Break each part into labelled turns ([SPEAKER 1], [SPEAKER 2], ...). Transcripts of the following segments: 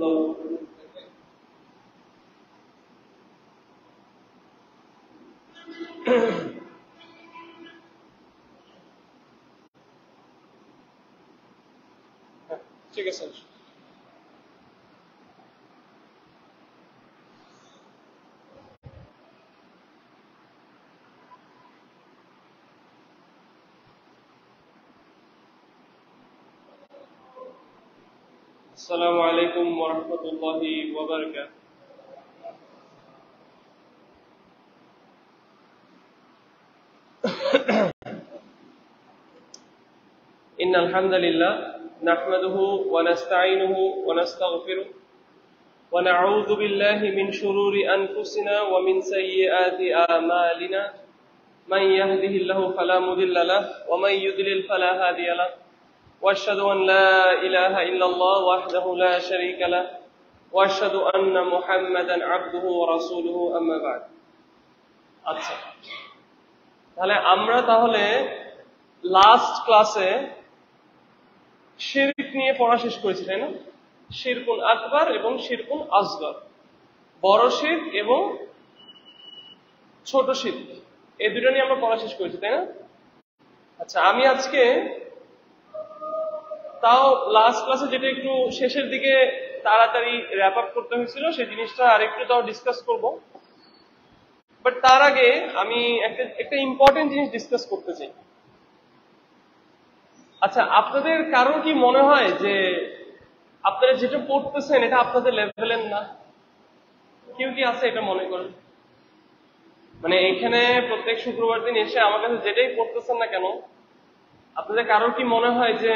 [SPEAKER 1] Hello ঠিক আছে السلام عليكم ورحمة الله وبركاته. إن الحمد لله نحمده ونستعينه ونستغفره ونعوذ بالله من شرور أنفسنا ومن سيئات آمالنا من يهده الله فلا مضل له ومن يضلل فلا هادي له. واشهد ان لا اله الا الله وحده لا شريك له واشهد ان محمدا عبده ورسوله اما بعد আচ্ছা তাহলে আমরা তাহলে লাস্ট ক্লাসে শিরক নিয়ে পড়া শেষ করেছি তাই না শিরকুন আকবর এবং শিরকুন আসগর বড় শিরক এবং ছোট শিরক এই দুটো নিয়ে আমরা পড়া শেষ করেছি তাই না আচ্ছা আমি আজকে তাও লাস্ট ক্লাসে যেটা একটু শেষের দিকে তাড়াতাড়ি র্যাপ আপ করতে হয়েছিল, সেই জিনিসটা আরেকটু তাও ডিসকাস করব। বাট তার আগে আমি একটা একটা ইম্পর্টেন্ট জিনিস ডিসকাস করতে চাই। আচ্ছা আপনাদের কারও কি মনে হয় যে আপনারা যেটা পড়তেছেন, এটা আপনাদের লেভেলের না? কেউ কি আছে এটা মনে করেন? মানে এখানে প্রত্যেক শুক্রবার দিন এসে আমার কাছে যেটাই পড়তেছেন না কেন, আপনাদের কারোর কি মনে হয় যে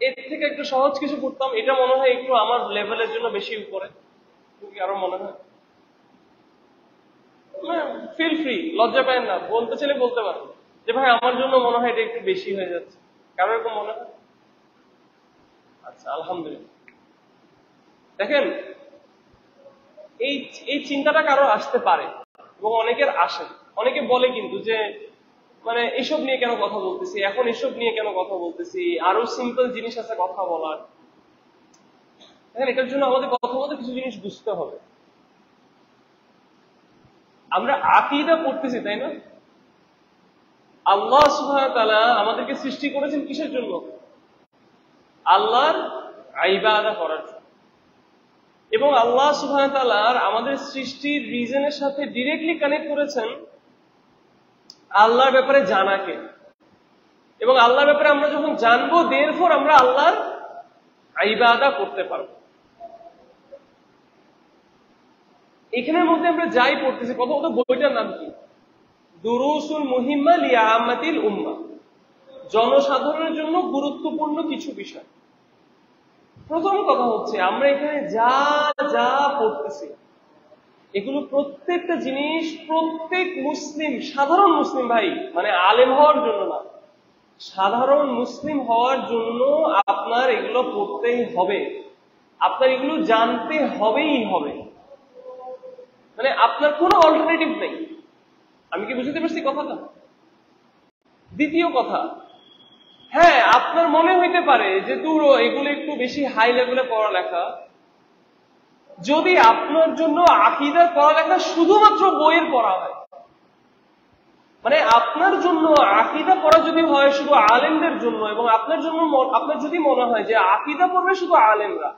[SPEAKER 1] এর থেকে একটু সহজ কিছু করতাম, এটা মনে হয় একটু আমার লেভেলের জন্য বেশি উপরে। আরও মনে হয়। ফিল ফ্রি লজ্জা পায় না, বলতে চাইলে বলতে পারেন। যে ভাই, আমার জন্য মনে হয় এটা একটু বেশি হয়ে যাচ্ছে। কারও এরকম মনে হয়? আচ্ছা আলহামদুলিল্লাহ। দেখেন, এই এই চিন্তাটা কারও আসতে পারে এবং অনেকের আসে। অনেকে বলে কিন্তু যে মানে এসব নিয়ে কেন কথা বলতেছি? এখন এসব নিয়ে কেন কথা বলতেছি? আরও সিম্পল জিনিস আছে কথা বলার। দেখেন, এটার জন্য আমাদের কথা বলতে কিছু জিনিস বুঝতে হবে। আমরা আকিদা পড়তেছি, তাই না? আল্লাহ সুবাহ আমাদেরকে সৃষ্টি করেছেন কিসের জন্য? আল্লাহর আইবাদা করার জন্য। এবং আল্লাহ সুবাহ আমাদের সৃষ্টির রিজনের সাথে ডিরেক্টলি কানেক্ট করেছেন আল্লাহর ব্যাপারে জানাকে। এবং আল্লাহর ব্যাপারে আমরা যখন জানব দের ফর আমরা আল্লাহর আইবাদা করতে পারব। এখানের মধ্যে আমরা যাই পড়তেছি, কত কত বইটার নাম কি? দুরুসুল মুহিম্মা লিয়ামাতিল উম্মা। জনসাধারণের জন্য গুরুত্বপূর্ণ কিছু বিষয়। প্রথম কথা হচ্ছে, আমরা এখানে যা যা পড়তেছি এগুলো প্রত্যেকটা জিনিস প্রত্যেক মুসলিম, সাধারণ মুসলিম ভাই মানে আলেম হওয়ার জন্য না। সাধারণ মুসলিম হওয়ার জন্য আপনার এগুলো পড়তেই হবে। আপনার এগুলো জানতে হবেই হবে। মানে আপনার কোনো অল্টারনেটিভ নেই। আমি কি বুঝতে পারছি কথাটা? দ্বিতীয় কথা হ্যাঁ আপনার মনে হইতে পারে যে, দূর, এগুলো একটু বেশি হাই লেভেলে পড়ালেখা। যদি আপনার জন্য আকিদার পড়ালেখা শুধুমাত্র বইয়ের পড়া হয় মানে আপনার জন্য আকিদা পড়া যদি হয় শুধু আলেমদের জন্য এবং আপনার জন্য আপনার যদি মনে হয় যে আকিদা পড়বে শুধু আলেমরা,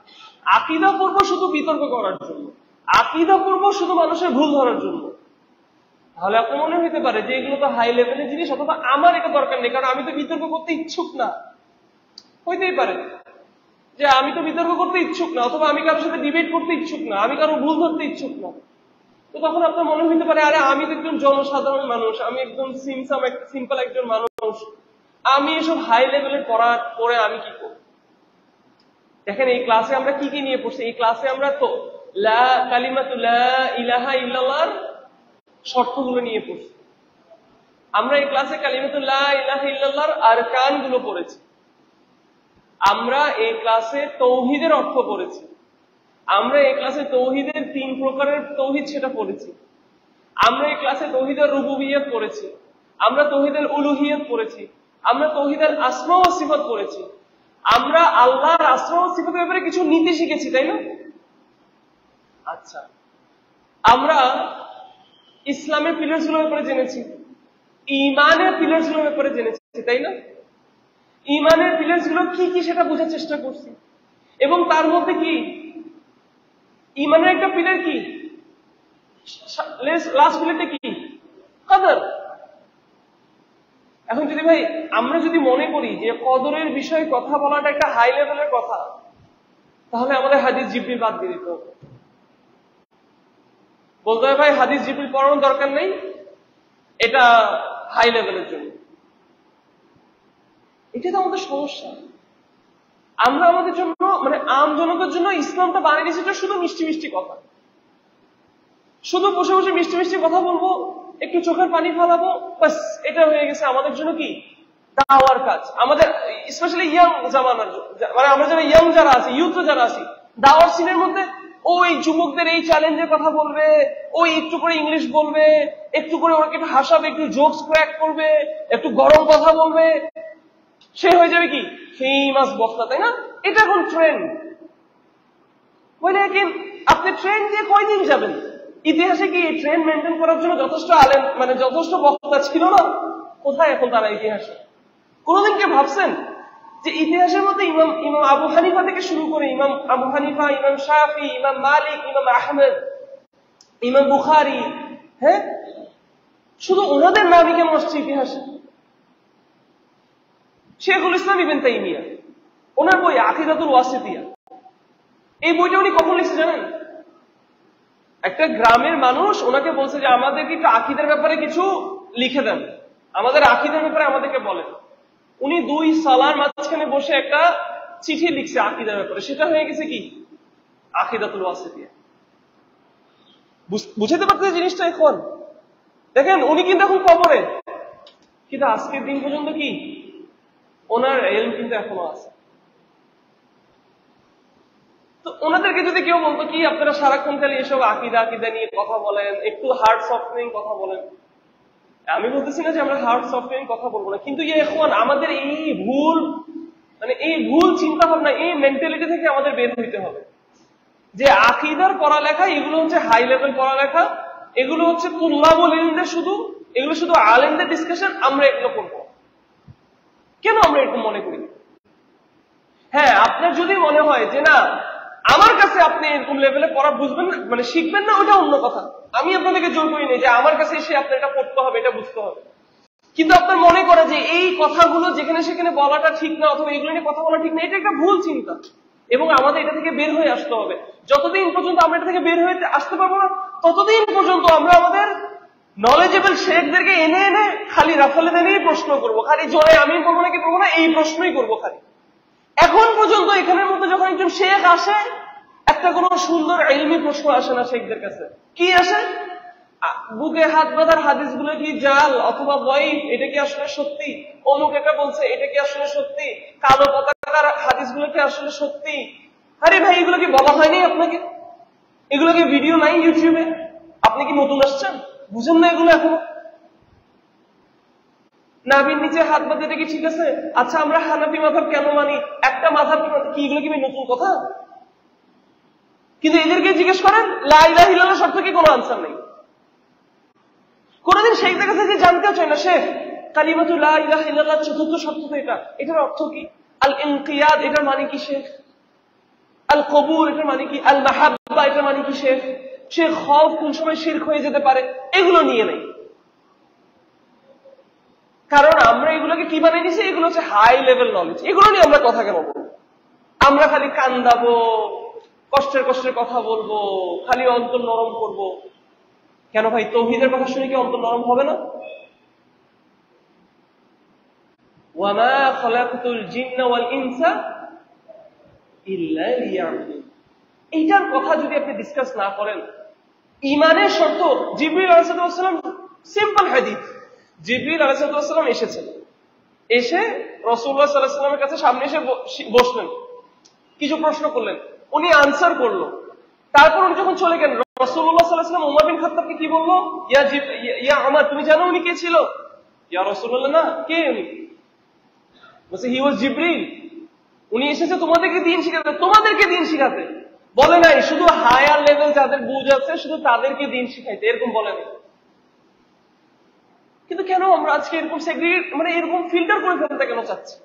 [SPEAKER 1] আকিদা পড়ব শুধু বিতর্ক করার জন্য, আকিদা পড়ব শুধু মানুষের ভুল ধরার জন্য, তাহলে আপনার মনে হইতে পারে যে এগুলো তো হাই লেভেলের জিনিস, অথবা আমার এটা দরকার নেই, কারণ আমি তো বিতর্ক করতে ইচ্ছুক না। হইতেই পারে। যে আমি তো বিতর্ক করতে ইচ্ছুক না, অথবা আমি কারোর সাথে ডিবেট করতে ইচ্ছুক না, আমি কারও ভুল ধরতে ইচ্ছুক না। তো তখন আপনার মনে হইতে পারে, আরে আমি তো একজন জনসাধারণ মানুষ, আমি একদম সিমসাম সিম্পল একজন মানুষ, আমি এসব হাই লেভেলের পড়া পড়ে আমি কি করব? দেখেন, এই ক্লাসে আমরা কি কি নিয়ে পড়ছি? এই ক্লাসে আমরা তো লা কালিমাতু লা ইলাহা ইল্লাল্লাহর শর্তগুলো নিয়ে পড়ছি। আমরা এই ক্লাসে কালিমাতু লা ইলাহা ইল্লাল্লাহর আরকানগুলো পড়েছি। আমরা এই ক্লাসে তৌহিদের অর্থ পড়েছি। আমরা এই ক্লাসে তৌহিদের তিন প্রকারের তৌহিদ সেটা পড়েছি। আমরা এই ক্লাসে তৌহিদের রুবুবিয়ত পড়েছি। আমরা তৌহিদের উলুহিয়ত পড়েছি। আমরা তৌহিদের আসমা ও সিফত পড়েছি। আমরা আল্লাহর আসমা ও সিফতের ব্যাপারে কিছু নীতি শিখেছি, তাই না? আচ্ছা। আমরা ইসলামের পিলার্সগুলোর ব্যাপারে জেনেছি। ইমানের পিলার্সগুলোর ব্যাপারে জেনেছি, তাই না? ইমানেরগুলো কি কি সেটা বোঝার চেষ্টা করছি। এবং তার মধ্যে কি? ইমানের একটা পিলার কি? লাস্ট পিলারটা কি? কদর। এখন যদি ভাই, আমরা যদি মনে করি যে কদরের বিষয়ে কথা বলাটা একটা হাই লেভেলের কথা, তাহলে আমাদের হাদিস জিবরিল বাদ দিয়ে দিতে হবে। বলতে হবে ভাই, হাদিস জিবরিল পড়ানোর দরকার নেই। এটা হাই লেভেলের জন্য। এটা তো আমাদের সমস্যা। আমরা আমাদের জন্য মানে আম জনতার জন্য ইসলামটা বানিয়ে দিয়েছি শুধু মিষ্টি মিষ্টি কথা। শুধু বসে বসে মিষ্টি মিষ্টি কথা বলব, একটু চোখের পানি ফেলাবো বাস এটা হয়ে গেছে আমাদের জন্য কি? দাওয়ার কাজ। আমাদের স্পেশালি ইয়াং জামানার মানে আমরা যারা ইয়াং যারা আছি ইউথ যারা আছি, দাওয়ার সিনের মধ্যে ওই যুবকদের এই চ্যালেঞ্জের কথা বলবে ওই একটু করে ইংলিশ বলবে, একটু করে ওরা একটু হাসাবে, একটু জোকস ক্র্যাক করবে, একটু গরম কথা বলবে সে হয়ে যাবে কি? ফেমাস বক্তা, তাই না? এটা এখন ট্রেন্ড আপনি ট্রেন দিয়ে কয়দিন যাবেন? ইতিহাসে কি ট্রেন মেনটেন করার জন্য যথেষ্ট আলেন মানে যথেষ্ট বক্তা ছিল না? কোথায় এখন তারা ইতিহাসে? কোনদিন কে ভাবছেন যে ইতিহাসের মধ্যে ইমাম ইমাম আবু হানিফা থেকে শুরু করে ইমাম আবু হানিফা, ইমাম শাহি ইমাম মালিক, ইমাম আহমেদ, ইমাম বুখারি হ্যাঁ? শুধু ওনাদের নামই কেমন আসছে ইতিহাসে? শেখুল ইসলাম ইবেন তাইমিয়া, ওনার বই আকিদাতুল ওয়াসিতিয়া। এই বইটা উনি কখন লিখছে জানেন? একটা গ্রামের মানুষ ওনাকে বলছে যে, আমাদেরকে একটু আকিদের ব্যাপারে কিছু লিখে দেন। আমাদের আকিদের ব্যাপারে আমাদেরকে বলেন। উনি দুই সালার মাঝখানে বসে একটা চিঠি লিখছে আকিদার ব্যাপারে। সেটা হয়ে গেছে কি? আকিদাতুল ওয়াসিতিয়া। বুঝাতে পারতেছে জিনিসটা এখন? দেখেন, উনি কিন্তু এখন কবরে। কিন্তু আজকের দিন পর্যন্ত কি? ওনার এলম কিন্তু এখনও আছে। তো ওনাদেরকে যদি কেউ বলতো, কি আপনারা সারাক্ষণ খালি এসব আকিদা আকিদা নিয়ে কথা বলেন, একটু হার্ড সফটওয়্যার কথা বলেন? আমি বলতেছি না যে আমরা হার্ড সফটওয়্যার কথা বলব না। কিন্তু এখন আমাদের এই ভুল মানে এই ভুল চিন্তা ভাবনা এই মেন্টালিটি থেকে আমাদের বের হইতে হবে। যে আকিদার পড়ালেখা, এগুলো হচ্ছে হাই লেভেল পড়ালেখা, এগুলো হচ্ছে তুল্লাবুল ইলমদের শুধু, এগুলো শুধু আলেমদের ডিসকাশন আমরা এগুলো করব। কেন আমরা এরকম মনে করি? হ্যাঁ আপনার যদি মনে হয় যে না, আমার কাছে আপনি এরকম লেভেলে পড়া বুঝবেন না মানে শিখবেন না ওটা অন্য কথা। আমি আপনাদেরকে জোর করি যে আমার কাছে এসে আপনার এটা পড়তে হবে, এটা বুঝতে হবে। কিন্তু আপনার মনে করে যে এই কথাগুলো যেখানে সেখানে বলাটা ঠিক না, অথবা এগুলো নিয়ে কথা বলা ঠিক না, এটা একটা ভুল চিন্তা। এবং আমাদের এটা থেকে বের হয়ে আসতে হবে। যতদিন পর্যন্ত আমরা এটা থেকে বের হয়ে আসতে পারব না, ততদিন পর্যন্ত আমরা আমাদের নলেজেবল শেখদেরকে এনে এনে খালি রাফালেদের নিয়ে প্রশ্ন করব। খালি জোরে আমি করব নাকি করব না, এই প্রশ্নই করব খালি। এখন পর্যন্ত এখানের মধ্যে যখন একজন শেখ আসে, একটা কোনো সুন্দর এলমি প্রশ্ন আসে না শেখদের কাছে। কি আসে? বুকে হাত বাঁধার হাদিসগুলো কি জাল অথবা বয়ফ এটা কি আসলে সত্যি? অমুক এটা বলছে, এটা কি আসলে সত্যি? কালো পতাকার হাদিসগুলো কি আসলে সত্যি? আরে ভাই, এগুলো কি বলা হয়নি আপনাকে? এগুলো কি ভিডিও নাই ইউটিউবে আপনি কি নতুন আসছেন? বুঝেন না এগুলো এখনও? নাবির নিচে হাত বাঁধে এটা কি ঠিক আছে? আচ্ছা আমরা হানাফি মাথাব কেন মানি? একটা মাথাব কি এগুলো কি নতুন কথা? কিন্তু এদেরকে জিজ্ঞেস করেন লাইলা হিলাল শর্ত কি? কোনো আনসার নেই। কোনদিন শেখদের কাছে যে জানতেও চায় না, শেখ। কালিমাতু লাইলা হিলাল্লাহ চতুর্থ শর্ত তো এটা। এটার অর্থ কি? আল ইনকিয়াদ এটার মানে কি, শেখ? আল কবুল এটার মানে কি? আল মাহাব্বা এটার মানে কি, শেখ? শেখ হফ কোন সময় শির্ক হয়ে যেতে পারে, এগুলো নিয়ে নেই। কারণ আমরা এগুলোকে কি বানিয়ে নিছি এগুলো হচ্ছে হাই লেভেল নলেজ এগুলো নিয়ে আমরা কথা কেন বলব? আমরা খালি কান্দাবো, কষ্টের কষ্টের কথা বলব, খালি অন্তর নরম করব। কেন ভাই, তৌহিদের কথা শুনে কি অন্তর নরম হবে না? ওয়ামা খলাকুল জিন্না ওয়াল ইনসা ইল্লা লিয়াবুদুন। এইটার কথা যদি আপনি ডিসকাস না করেন ইমানের শর্ত জিবরিল আলাইসালাম সিম্পল হাদিস জিবরিল আলাইসালাম এসেছেন। এসে রসুল্লাহ সাল্লাহামের কাছে সামনে এসে বসলেন। কিছু প্রশ্ন করলেন। উনি আনসার করল। তারপর উনি যখন চলে গেলেন রসুল্লাহ সাল্লাহাম উমর বিন খাত্তাবকে কি বলল? ইয়া ইয়া আমার, তুমি জানো উনি কে ছিল? ইয়া রসুল্লাহ না, কে উনি? বলছে হি ওয়াজ জিবরিল। উনি এসেছে তোমাদেরকে দিন শিখাতে। তোমাদেরকে দিন শিখাতে। বলে নাই, শুধু হায়ার লেভেল যাদের বুঝ আছে, শুধু তাদেরকে দিন শিখাইতে, এরকম বলে নাই। কিন্তু কেন আমরা আজকে এরকম সেগ্রিগেট মানে এরকম ফিল্টার করে ফেলতে কেন চাচ্ছি?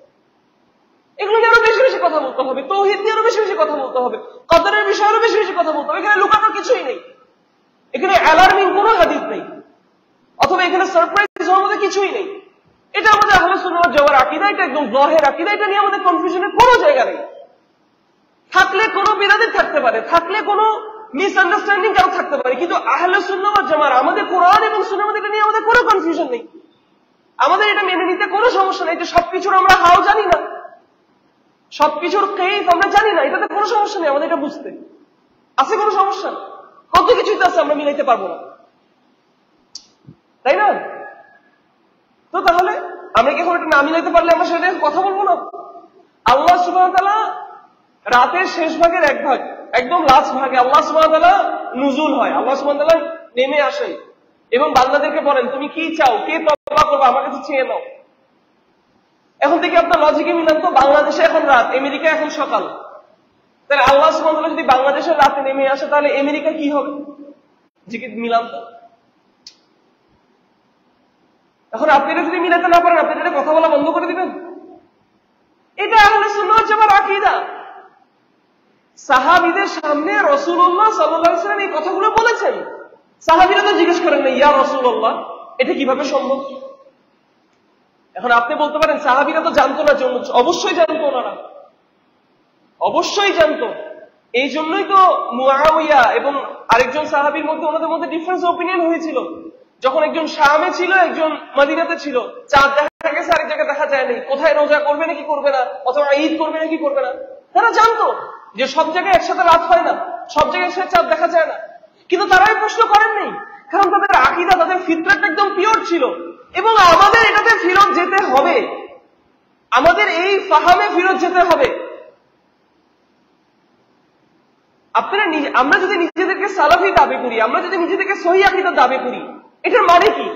[SPEAKER 1] এগুলো নিয়ে আরও বেশি বেশি কথা বলতে হবে, তৌহিদ নিয়ে আরও বেশি বেশি কথা বলতে হবে, কদরের বিষয়ে আরও বেশি বেশি কথা বলতে হবে, এখানে লুকানো কিছুই নেই। এখানে অ্যালার্মিং কোনো হাদিস নেই, অথবা এখানে সারপ্রাইজ হওয়ার মধ্যে কিছুই নেই। এটা আমাদের আহলে সুন্নাত যাওয়ার আকিদা, এটা একদম জহের আকিদা, এটা নিয়ে আমাদের কনফিউশনের কোনো জায়গা নেই। থাকলে কোনো বিরাদের থাকতে পারে, থাকলে কোনো মিসআন্ডারস্ট্যান্ডিং কারও থাকতে পারে, কিন্তু আহলে সুন্নাত জামার আমাদের কোরআন এবং সুন্নাত এটা নিয়ে আমাদের কোনো কনফিউশন নেই। আমাদের এটা মেনে নিতে কোনো সমস্যা নেই যে সবকিছুর আমরা হাও জানি না। সবকিছুর কেইফ আমরা জানি না, এটাতে কোনো সমস্যা নেই, আমাদের এটা বুঝতে। আছে কোনো সমস্যা? কত কিছুতে আছে, আমরা মিলাইতে পারব না। তাই না? তো তাহলে আমরা কি এখন এটা না মিলাইতে পারলে আমরা সেটা কথা বলব না? আল্লাহ সুবাহ রাতের শেষ ভাগের এক ভাগ, একদম লাস্ট ভাগে। আল্লাহ সুবাহ নুজুল হয়। আল্লাহ সুবাহ নেমে আসেন। এবং বান্দাদেরকে বলেন, তুমি কি চাও? কে তবা করব? আমার কাছে চেয়ে নাও। এখন থেকে আপনার লজিকে মিলান তো, বাংলাদেশে এখন রাত, আমেরিকা এখন সকাল। তাহলে আল্লাহ সুবাহ যদি বাংলাদেশের রাতে নেমে আসে, তাহলে আমেরিকা কি হবে? জিকে মিলান তো। এখন আপনি এটা যদি মিলাতে না পারেন, আপনি এটা কথা বলা বন্ধ করে দিবেন। এটা আহলে সুন্নাত জামার আকীদা। সাহাবীদের সামনে আলাইহি ওয়াসাল্লাম এই কথাগুলো বলেছেন। সাহাবীরা তো জিজ্ঞেস করেন না ইয়া রাসূলুল্লাহ, এটা কীভাবে সম্ভব? এখন আপনি বলতে পারেন, সাহাবীরা তো জানতো না জন্য অবশ্যই জানতো ওনারা। অবশ্যই জানতো। এই জন্যই তো মুআউইয়া এবং আরেকজন সাহাবীর মধ্যে ওনাদের মধ্যে ডিফারেন্স ওপিনিয়ন হয়েছিল। যখন একজন শামে ছিল, একজন মাদিনাতে ছিল, চাঁদ দেখা গেছে, আরেক জায়গায় দেখা যায়নি কোথায় রোজা করবে নাকি করবে না? অথবা ঈদ করবে নাকি করবে না? তারা জানতো। যে সব জায়গায় একসাথে রাত হয় না, সব জায়গায় একসাথে চাঁদ দেখা যায় না। কিন্তু তারা এই প্রশ্ন করেননি, কারণ তাদের আকিদা, তাদের ফিতরাটা একদম পিওর ছিল। এবং আমাদের এটাতে ফিরত যেতে হবে। আমাদের এই ফাহামে ফিরত যেতে হবে। আপনারা আমরা যদি নিজেদেরকে সালাফি দাবি করি, আমরা যদি নিজেদেরকে সহি আকিদার দাবি করি, এটার মানে কি?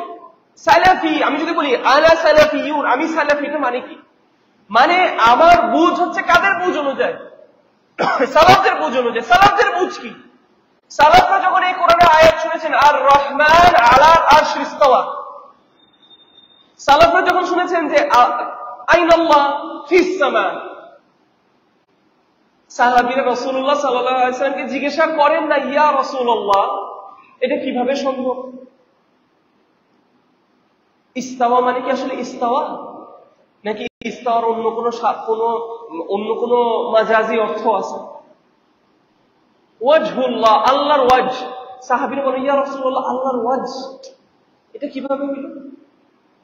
[SPEAKER 1] সালাফি, আমি যদি বলি, আলা সালাফি ইউন আমি সালাফি এটা মানে কি? মানে আমার বুঝ হচ্ছে কাদের বুঝ অনুযায়ী? সালাফদের বুঝ অনুযায়ী সালাফদের বুঝ কি? সালাফরা যখন এই কোরআনের আয়াত শুনেছেন আর রহমান আলার আর শ্রিস্তওয়া সালাফরা যখন শুনেছেন যে আইনাল্লাহ ফিস সামা, সাহাবিরা রসুল্লাহ সাল্লামকে জিজ্ঞাসা করেন না, ইয়া রসুল্লাহ এটা কীভাবে সম্ভব? ইস্তাওয়া মানে কি আসলে ইস্তাওয়া? ইস্তাওয়ার অন্য কোনো কোন অন্য কোন মাজাজি অর্থ আছে। ওয়াজহুল্লাহ, আল্লাহর ওয়াজ। সাহাবিরা বলে ইয়া রসুল্লাহ আল্লাহর ওয়াজ। এটা কীভাবে হইল?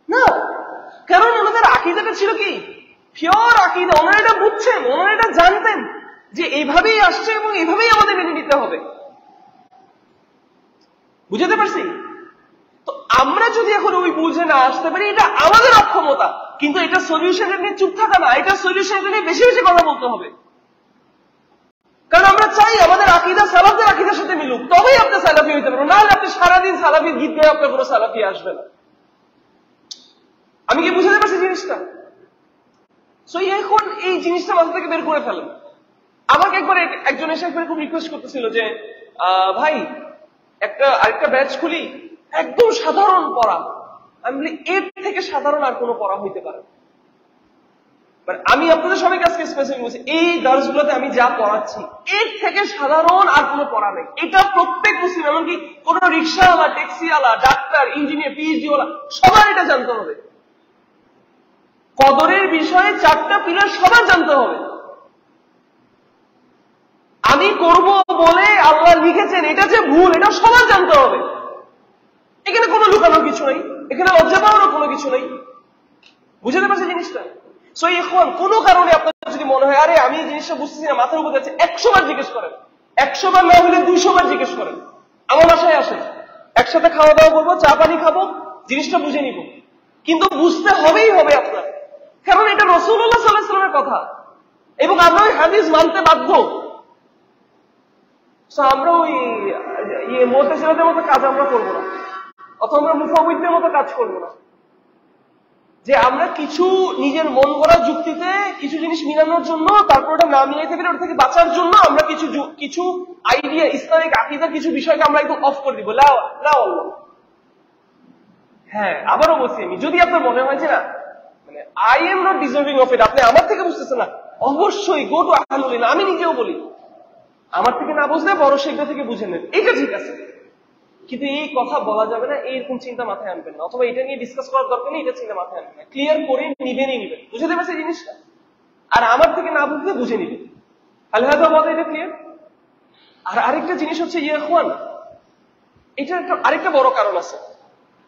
[SPEAKER 1] না, কারণ ওনাদের আকিদাটা ছিল কি? পিওর আকিদা, ওনারা এটা বুঝছেন, ওনারা এটা জানতেন যে এইভাবেই আসছে এবং এইভাবেই আমাদের মেনে নিতে হবে। বুঝতে পারছি? আমরা যদি এখন ওই বুঝে না আসতে পারি, এটা আমাদের অক্ষমতা। কিন্তু এটা সলিউশন নিয়ে চুপ থাকা না, এটা সলিউশন নিয়ে বেশি বেশি কথা বলতে হবে। কারণ আমরা চাই আমাদের আকিদা সালাফদের আকিদার সাথে মিলুক। তবেই আপনি সালাফি হইতে পারবেন। নাহলে আপনি সারাদিন সালাফি গীত গেয়ে আপনার কোনো সালাফি আসবে না। আমি কি বুঝতে পারছি জিনিসটা? সো এখন এই জিনিসটা মাথা থেকে বের করে ফেলেন। আমাকে একবার একজন এসে একবার খুব রিকোয়েস্ট করতেছিল যে ভাই, একটা আরেকটা ব্যাচ খুলি। একদম সাধারণ পড়া। আমি বলি, এর থেকে সাধারণ আর কোনো পড়া হইতে পারে আমি আপনাদের সবাইকে আজকে স্পেসিফিক বলছি, এই দার্সগুলোতে আমি যা পড়াচ্ছি, এর থেকে সাধারণ আর কোনো পড়া নেই। এটা প্রত্যেক মুসলিম, এমনকি কোন রিক্সাওয়ালা, ট্যাক্সিওয়ালা, ডাক্তার, ইঞ্জিনিয়ার পিএইচডি ওয়ালা সবার এটা জানতে হবে। কদরের বিষয়ে চারটা পিলার সবার জানতে হবে। আমি করব বলে আল্লাহ লিখেছেন, এটা যে ভুল, এটা সবার জানতে হবে। এখানে কোনো লুকানোর কিছু নেই, এখানে লজ্জা পাওয়ারও কোনো কিছু নেই। বুঝতে পারছি জিনিসটা? সো এখন কোনো কারণে আপনার যদি মনে হয়, আরে আমি এই জিনিসটা বুঝতেছি না, মাথার উপর যাচ্ছে, একশো বার জিজ্ঞেস করেন। একশো বার না হলে দুইশো বার জিজ্ঞেস করেন। আমার বাসায় আসেন। একসাথে খাওয়া দাওয়া করব, চা পানি খাব, জিনিসটা বুঝে নিব। কিন্তু বুঝতে হবেই হবে আপনার। কারণ এটা রসুল্লাহ সাল্লাহামের কথা। এবং আমরা ওই হাদিস মানতে বাধ্য। আমরা ওই ইয়ে মোতেছিলাদের মতো কাজ আমরা করব না। অথবা আমরা মুফাবিদদের মতো কাজ করব না। যে আমরা কিছু নিজের মন গড়া যুক্তিতে কিছু জিনিস মিলানোর জন্য, তারপর ওটা না মিলাইতে পেরে ওটা থেকে বাঁচার জন্য আমরা কিছু কিছু আইডিয়া ইসলামিক আকিদার কিছু বিষয়কে আমরা একদম অফ করে দিব। লাও লাও হ্যাঁ আবারও বলছি আমি, যদি আপনার মনে হয় যে না মানে I am not deserving of it আপনি আমার থেকে বুঝতেছেন না, অবশ্যই গো টু আহানুলিন আমি নিজেও বলি। আমার থেকে না বুঝলে বড় শেখা থেকে বুঝে নেন। এটা ঠিক আছে। কিন্তু এই কথা বলা যাবে না, এইরকম চিন্তা মাথায় আনবেন না। অথবা এটা নিয়ে ডিসকাস করার দরকার নেই, এটা চিন্তা মাথায় আনবেন না। ক্লিয়ার করে নিবেনই নিবেন। বুঝে দেবে সেই জিনিসটা? আর আমার থেকে না বুঝলে বুঝে নিবেন। হয়তো বলতে এটা ক্লিয়ার আর আরেকটা জিনিস হচ্ছে ইয়ে খান এটা একটা, আরেকটা বড় কারণ আছে।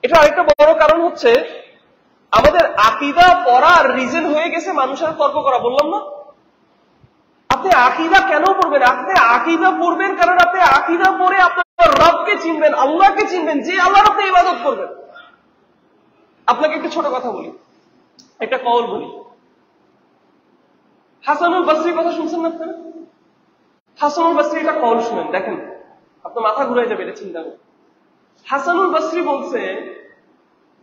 [SPEAKER 1] এটা আরেকটা বড় কারণ হচ্ছে, আমাদের আকিদা পড়ার রিজন হয়ে গেছে মানুষের তর্ক করা, বললাম না? আপনি আকিদা কেন পড়বেন? আপনি আকিদা পড়বেন কারণ আপনি আকিদা পড়ে আপনার রবকে চিনবেন, আল্লাহকে চিনবেন, যে আল্লাহর আপনি ইবাদত করবেন। আপনাকে একটা ছোট কথা বলি। একটা কল বলি। হাসানুল বাসরির কথা শুনছেন না আপনারা? হাসানুল বাসরি এটা কল শুনেন, দেখেন। আপনার মাথা ঘুরে যাবে, এটা চিন্তা করে হাসানুল বাসরি বলছে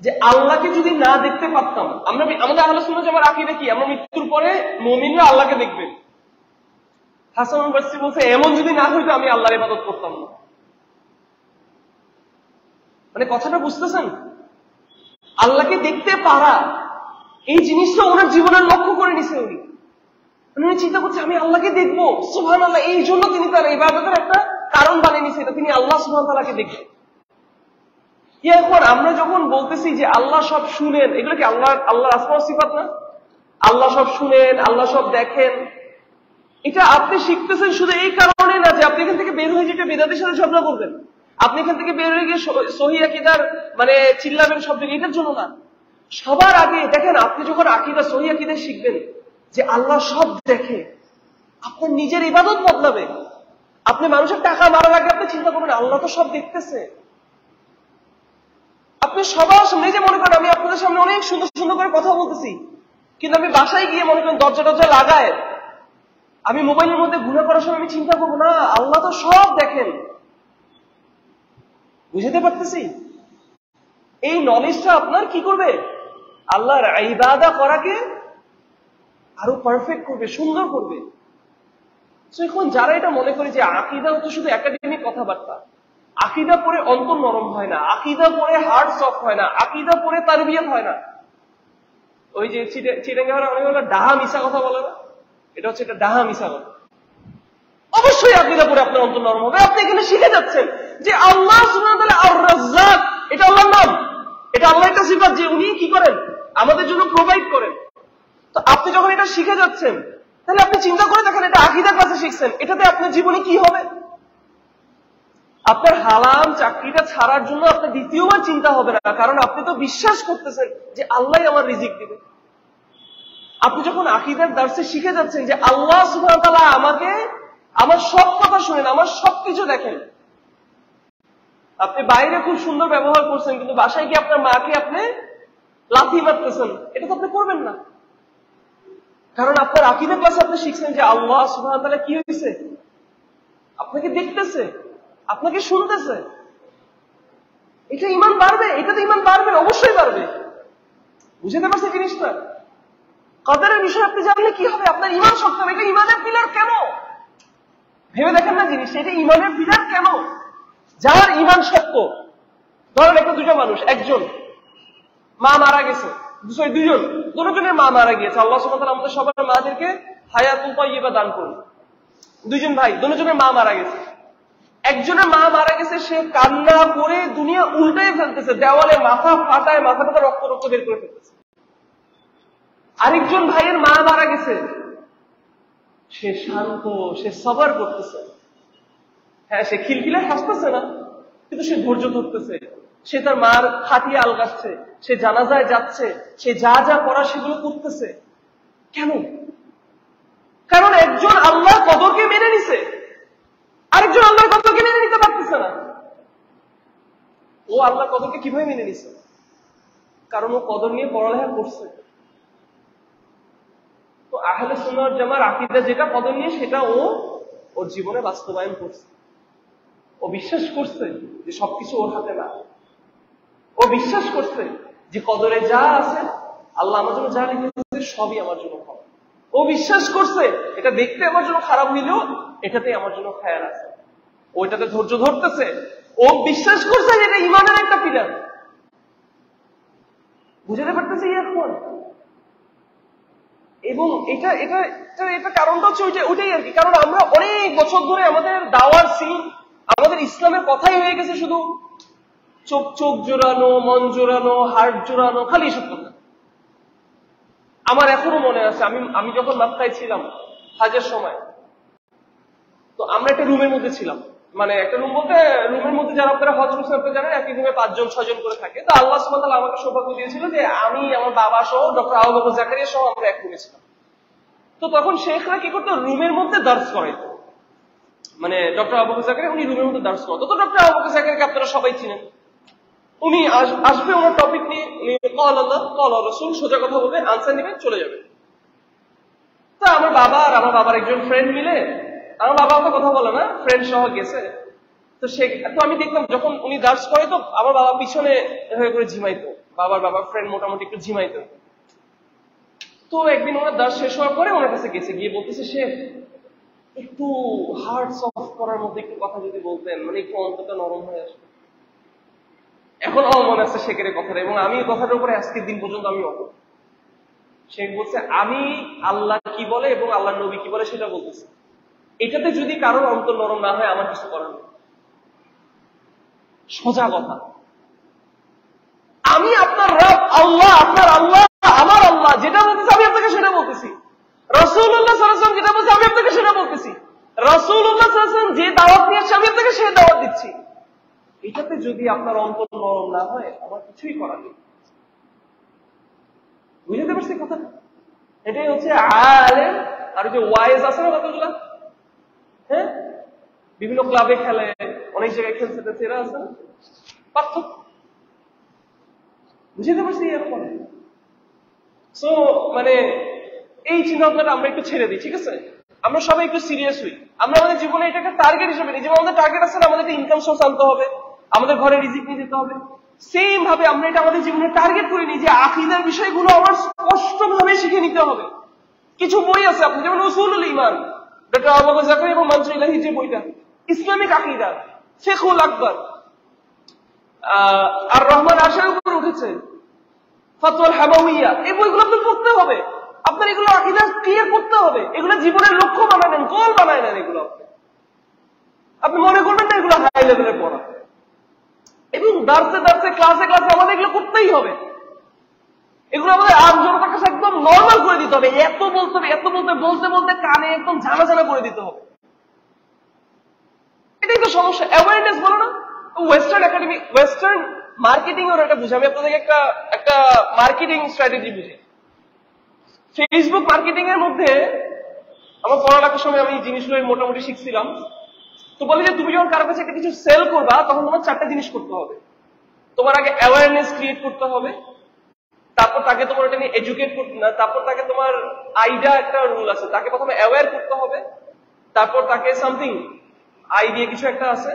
[SPEAKER 1] যে, আল্লাহকে যদি না দেখতে পারতাম, আমরা আমাদের আলোচনা জামার আকিদা কি? আমরা মৃত্যুর পরে মমিনরা আল্লাহকে দেখবেন হাসান বাসি বলছে, এমন যদি না হইতো, আমি আল্লাহর ইবাদত করতাম না। মানে কথাটা বুঝতেছেন? আল্লাহকে দেখতে পারা, এই জিনিসটা ওনার জীবনের লক্ষ্য করে নিছে উনি। উনি চিন্তা করছে, আমি আল্লাহকে দেখব সুহান আল্লাহ এই জন্য তিনি তার ইবাদতের একটা কারণ বানিয়ে নিছে, এটা তিনি আল্লাহ সুহান তালাকে দেখবেন এখন আমরা যখন বলতেছি যে আল্লাহ সব শুনেন, এগুলো কি আল্লাহ আল্লাহ আসমা সিফাত না? আল্লাহ সব শুনেন, আল্লাহ সব দেখেন। এটা আপনি শিখতেছেন শুধু এই কারণে না যে আপনি এখান থেকে বের হয়ে যেটা বেদাতের সাথে ঝগড়া করবেন। আপনি এখান থেকে বের হয়ে গিয়ে সহি আকিদার মানে চিল্লাবেন সব এটার জন্য না। সবার আগে, দেখেন, আপনি যখন আকিদা, সহি আকিদা শিখবেন যে আল্লাহ সব দেখে, আপনার নিজের ইবাদত বদলাবে। আপনি মানুষের টাকা মারার আগে আপনি চিন্তা করবেন, আল্লাহ তো সব দেখতেছে। আপনি সবার সামনে যে মনে করেন, আমি আপনাদের সামনে অনেক সুন্দর সুন্দর করে কথা বলতেছি, কিন্তু আমি বাসায় গিয়ে মনে করেন দরজা টরজা লাগায়, আমি মোবাইলের মধ্যে ঘুরে করার সময় আমি চিন্তা করব, না, আল্লাহ তো সব দেখেন। বুঝতে পারতেছি? এই নলেজটা আপনার কি করবে? আল্লাহর ইবাদা করাকে আরও পারফেক্ট করবে, সুন্দর করবে। এখন যারা এটা মনে করে যে আকিদা হচ্ছে শুধু একাডেমিক কথাবার্তা, আকিদা পরে অন্তর নরম হয় না, আকিদা পরে হার্ট সফট হয় না, আকিদা পরে তার বিয়ে হয় না। ওই যে অনেক ডাহা মিশা কথা বলে না? এটা হচ্ছে একটা ডাহা মিশা কথা। অবশ্যই আকিদা পরে আপনার অন্তর নরম হবে, আপনি এখানে শিখে যাচ্ছেন। যে আল্লাহ এটা নাম। এটা আল্লাহ একটা সিফাত যে উনি কি করেন? আমাদের জন্য প্রোভাইড করেন। তো আপনি যখন এটা শিখে যাচ্ছেন, তাহলে আপনি চিন্তা করে দেখেন এটা আকিদার কাছে শিখছেন। এটাতে আপনার জীবনে কি হবে? আপনার হালাম চাকরিটা ছাড়ার জন্য আপনার দ্বিতীয়বার চিন্তা হবে না, কারণ আপনি তো বিশ্বাস করতেছেন যে আল্লাহ আমার রিজিক দিবে। আপনি যখন আকিদার দার্সে শিখে যাচ্ছেন যে আল্লাহ সুবাহ আমাকে আমার সব কথা শুনেন, আমার সবকিছু দেখেন আপনি বাইরে খুব সুন্দর ব্যবহার করছেন, কিন্তু বাসায় গিয়ে আপনার মাকে আপনি লাথি মারতেছেন, এটা তো আপনি করবেন না। কারণ আপনার আকিদের ক্লাসে আপনি শিখছেন যে আল্লাহ সুবাহ কি হয়েছে আপনাকে দেখতেছে, আপনাকে শুনতেছে। এটা ইমান বাড়বে, এটা তো ইমান বাড়বে, অবশ্যই বাড়বে। বুঝতে পারছে জিনিসটা? কদারের বিষয়ে আপনি জানলে কি হবে? আপনার ইমান শক্ত হবে, এটা ইমানের পিলার কেন? ভেবে দেখেন না জিনিস এটা ইমানের পিলার কেন? যার ইমান শক্ত ধরেন একটা দুজন মানুষ, একজন মা মারা গেছে দুজন দুজনের মা মারা গিয়েছে। আল্লাহ সুবাহ আমাদের সবার মাদেরকে হায়াতুল তৈবা দান করুন। দুজন ভাই, দুজনের মা মারা গেছে। একজনের মা মারা গেছে, সে কান্না করে দুনিয়া উল্টাই ফেলতেছে, দেওয়ালে মাথা ফাটায়, মাথা ফাটা রক্ত রক্ত বের করে ফেলতেছে। আরেকজন ভাইয়ের মা মারা গেছে। সে শান্ত, সে সবার করতেছে। হ্যাঁ সে খিলখিলে হাসতেছে না। কিন্তু সে ধৈর্য ধরতেছে। সে তার মার খাটিয়ে আলগাচ্ছে সে জানাজায় যাচ্ছে। সে যা যা করা সেগুলো করতেছে। কেন? কারণ একজন আল্লাহ কদরকে মেনে নিছে। আরেকজন আল্লাহর কদরকে মেনে নিতে পারতেছে না। ও আল্লাহ কদরকে কীভাবে মেনে নিছে? কারণ ও কদর নিয়ে পড়ালেখা করছে। তো আহলে সুন্নাত জামার আকিদা যেটা, কদর নিয়ে সেটা ও, ওর জীবনে বাস্তবায়ন করছে। ও বিশ্বাস করছে যে সবকিছু ওর হাতে না। ও বিশ্বাস করছে যে কদরে যা আছে, আল্লাহ আমার জন্য যা লিখেছে, সবই আমার জন্য ভালো। ও বিশ্বাস করছে, এটা দেখতে আমার জন্য খারাপ হইলেও এটাতে আমার জন্য খায়াল আছে। ওইটাতে ধৈর্য ধরতেছে। ও বিশ্বাস করছে যে এটা ইমানের একটা পিলার বুঝাতে পারতেছে এখন? এবং এটা এটা এটা কারণটা হচ্ছে ওইটা, ওইটাই আর কি। কারণ আমরা অনেক বছর ধরে আমাদের দাওয়ার সিন আমাদের ইসলামের কথাই হয়ে গেছে শুধু চোখ চোখ জোরানো মন জোরানো হার্ট জোরানো খালি এসব কথা। আমার এখনও মনে আছে, আমি আমি যখন মাত্রায় ছিলাম হাজের সময়, তো আমরা একটা রুমের মধ্যে ছিলাম। মানে একটা রুম বলতে, রুমের মধ্যে যারা আপনারা হজ করছেন আপনারা জানেন, একই রুমে পাঁচজন, ছয়জন করে থাকে। তো আল্লাহ সুবহানাহু আমাকে সৌভাগ্য দিয়েছিল যে আমি, আমার বাবা সহ, ডক্টর বকর জাকারিয়া সহ আমরা এক রুমে ছিলাম। তো তখন শেখরা কি করতো? রুমের মধ্যে দার্স করাইতো। মানে ডক্টর আবু বকর উনি রুমের মধ্যে দার্স করতো তো ডক্টর আবু বকর জাকারিয়াকে আপনারা সবাই চিনেন। উনি আসবে ওনার টপিক নিয়ে, উনি কল আল্লাহ কল রসুল, সোজা কথা বলবে আনসার নিবে চলে যাবে তো আমার বাবা আর আমার বাবার একজন ফ্রেন্ড মিলে, আমার বাবা তো কথা বলে না ফ্রেন্ড সহ গেছে। তো সে, তো আমি দেখলাম যখন উনি দার্স করে তো আমার বাবা পিছনে হয়ে করে ঝিমাইতো। বাবার বাবার ফ্রেন্ড মোটামুটি একটু ঝিমাইতো। তো একদিন ওনার দার্স শেষ হওয়ার পরে ওনার কাছে গেছে, গিয়ে বলতেছে সে একটু হার্ট সফট করার মধ্যে একটু কথা যদি বলতেন মানে একটু অন্তত নরম হয়ে আসবে এখন আমার মনে আছে শেখের কথাটা, এবং আমি কথাটার উপরে আজকের দিন পর্যন্ত আমি অপ শেখ বলছে, আমি আল্লাহ কি বলে এবং আল্লাহ নবী কি বলে সেটা বলতেছি। এটাতে যদি কারোর অন্তর নরম না হয়, আমার কিছু করার সোজা কথা। আমি আপনার রব, আল্লাহ, আপনার আল্লাহ, আমার আল্লাহ, যেটা বলতেছি, আমি আপনাকে সেটা বলতেছি। রসুল্লাহ বলছে, আমি আপনাকে সেটা বলতেছি। যে দাওয়াত নিয়ে আসছে আমি আপনাকে সে দাওয়াত দিচ্ছি। এটাতে যদি আপনার অন্তর নরম না হয়, আমার কিছুই নেই। বুঝতে পারছি এটাই হচ্ছে আর যে ওয়াইজ আছে না হ্যাঁ? বিভিন্ন ক্লাবে খেলে, অনেক জায়গায় খেলছে এরা আছে পার্থক্য। বুঝতে পারছি এরকম সো মানে এই চিন্তা ভাবনাটা আমরা একটু ছেড়ে দিই, ঠিক আছে? আমরা সবাই একটু সিরিয়াস হই। আমরা আমাদের জীবনে এটাকে টার্গেট হিসেবে নিই। যেমন আমাদের টার্গেট আছে আমাদের ইনকাম সোর্স আনতে হবে, আমাদের ঘরে রিজিক নিয়ে যেতে হবে। সেম ভাবে আমরা এটা আমাদের জীবনে টার্গেট করে নিই যে আকিদার বিষয়গুলো আমার স্পষ্ট ভাবে শিখে নিতে হবে। কিছু বই আছে আপনি, যেমন উসুলুল ইমান ডক্টর আবু জাকারি এবং মঞ্জুর ইলাহি যে বইটা, ইসলামিক আকিদা শেখুল আকবর আর রহমান আশার উপর উঠেছে, ফতোয়াল হামাউইয়া, এই বইগুলো আপনার পড়তে হবে। আপনার এগুলো আকিদা ক্লিয়ার করতে হবে। এগুলো জীবনের লক্ষ্য বানায় নেন গোল বানায় নেন এগুলো। আপনি মনে করবেন না এগুলো হাই লেভেলে পড়া। এবং দার্সে দার্সে ক্লাসে ক্লাসে আমাদের এগুলো করতেই হবে। এগুলো আমাদের আম জনতার কাছে একদম নর্মাল করে দিতে হবে। এত বলতে হবে, এত বলতে বলতে বলতে কানে একদম জানা জানা করে দিতে হবে। এটাই তো সমস্যা। অ্যাওয়ারনেস বলো না। ওয়েস্টার্ন একাডেমি ওয়েস্টার্ন মার্কেটিং ওর একটা বুঝি। আমি আপনাদেরকে একটা একটা মার্কেটিং স্ট্র্যাটেজি বুঝি ফেসবুক মার্কেটিং এর মধ্যে আমার পড়ালেখার সময় আমি জিনিসগুলো মোটামুটি শিখছিলাম। তো বলে যে, তুমি যখন কারও কাছে একটা কিছু সেল করবা, তখন তোমার চারটা জিনিস করতে হবে। তোমার আগে অ্যাওয়ারনেস ক্রিয়েট করতে হবে। তারপর তাকে তোমার এটা নিয়ে এডুকেট করতে না, তারপর তাকে তোমার আইডিয়া একটা রুল আছে। তাকে প্রথমে অ্যাওয়ার করতে হবে। তারপর তাকে সামথিং আইডিয়া কিছু একটা আছে।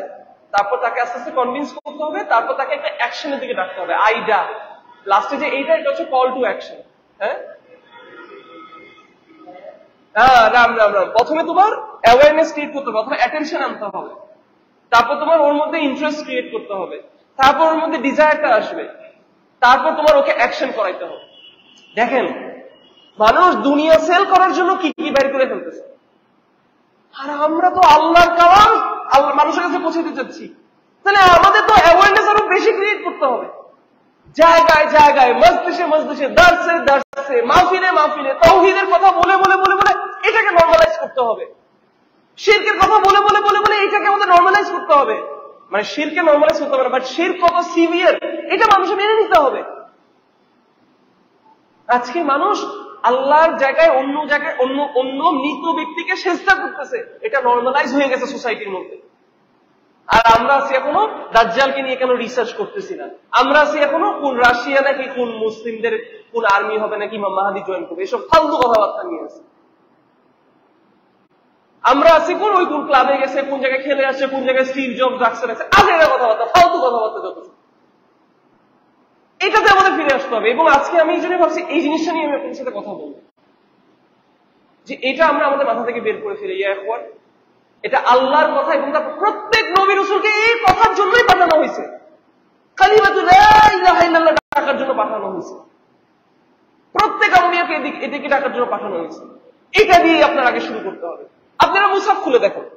[SPEAKER 1] তারপর তাকে আস্তে আস্তে কনভিন্স করতে হবে। তারপর তাকে একটা অ্যাকশনের দিকে ডাকতে হবে। আইডা লাস্টে যে এইটা, এটা হচ্ছে কল টু অ্যাকশন হ্যাঁ? হ্যাঁ রাম রাম রাম। প্রথমে তোমার অ্যাওয়ারনেস ক্রিয়েট করতে হবে, প্রথমে অ্যাটেনশন আনতে হবে। তারপর তোমার ওর মধ্যে ইন্টারেস্ট ক্রিয়েট করতে হবে। তারপর ওর মধ্যে ডিজায়ারটা আসবে। তারপর তোমার ওকে অ্যাকশন করাইতে হবে। দেখেন, মানুষ দুনিয়া সেল করার জন্য কি কি বের করে ফেলতেছে? আর আমরা তো আল্লাহর কালাম, আল্লাহ মানুষের কাছে পৌঁছে দিতে চাচ্ছি। তাহলে আমাদের তো অ্যাওয়ারনেস আরও বেশি ক্রিয়েট করতে হবে। জায়গায় জায়গায়, মজলিসে মজলিসে, দার্সে দার্সে, মাহফিলে মাহফিলে, তৌহিদের কথা বলে বলে বলে বলে এটাকে নর্মালাইজ করতে হবে। শিরকের কথা বলে বলে বলে বলে এটাকে আমাদের নর্মালাইজ করতে হবে। মানে শিরকে নর্মালাইজ করতে হবে বাট শির কত সিভিয়ার এটা মানুষের মেনে নিতে হবে। আজকে মানুষ আল্লাহর জায়গায়, অন্য জায়গায়, অন্য অন্য মৃত ব্যক্তিকে চেষ্টা করতেছে। এটা নর্মালাইজ হয়ে গেছে সোসাইটির মধ্যে। আর আমরা আছি এখনও দাজ্জালকে নিয়ে কেন রিসার্চ করতেছি না? আমরা আছি এখনও কোন রাশিয়া নাকি কোন মুসলিমদের কোন আর্মি হবে নাকি মাহাদি জয়েন করবে? এসব ফালতু কথাবার্তা নিয়ে আছে। আমরা আছি কোন, ওই কোন ক্লাবে গেছে, কোন জায়গায় খেলে আসছে, কোন জায়গায় স্টিভ জব রাখছে রাখছে আগে কথাবার্তা, ফালতু কথাবার্তা যত এটাতে আমাদের ফিরে আসতে হবে এবং আজকে আমি এই জন্য ভাবছি, এই জিনিসটা নিয়ে আমি আপনাদের সাথে কথা বলব। যে এটা আমরা আমাদের মাথা থেকে বের করে ফেলি, ইয়া একবার এটা আল্লাহর কথা এবং তার প্রত্যেক নবী রসুলকে এই কথার জন্যই পাঠানো হয়েছে। ডাকার জন্য পাঠানো হয়েছে। প্রত্যেক আম্বিয়াকে এদিকে ডাকার জন্য পাঠানো হয়েছে। এটা আপনার আগে শুরু করতে হবে। আপনারা মুসাফ খুলে দেখুন।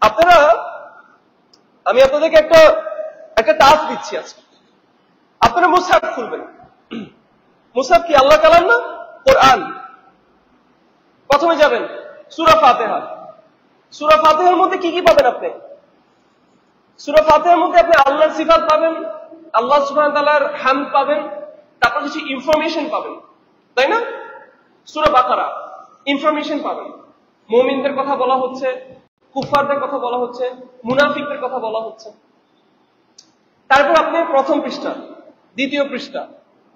[SPEAKER 1] আপনারা, আমি আপনাদেরকে একটা একটা টাস্ক দিচ্ছি আজকে। আপনারা মুসাফ খুলবেন। মুসাফ কি আল্লাহ কালাম না? কোরআন। প্রথমে যাবেন, সুরা ফাতেহা। সুরা ফাতেহার মধ্যে কি কি পাবেন আপনি? সুরা ফাতেহার মধ্যে আপনি আল্লাহর সিফাত পাবেন, আল্লাহ সুবহান তাআলার হাম পাবেন, তারপর কিছু ইনফরমেশন পাবেন, তাই না? সুরা বাকারা ইনফরমেশন পাবেন। মুমিনদের কথা বলা হচ্ছে কুফারদের কথা বলা হচ্ছে, মুনাফিকদের কথা বলা হচ্ছে। তারপর আপনি প্রথম পৃষ্ঠা, দ্বিতীয় পৃষ্ঠা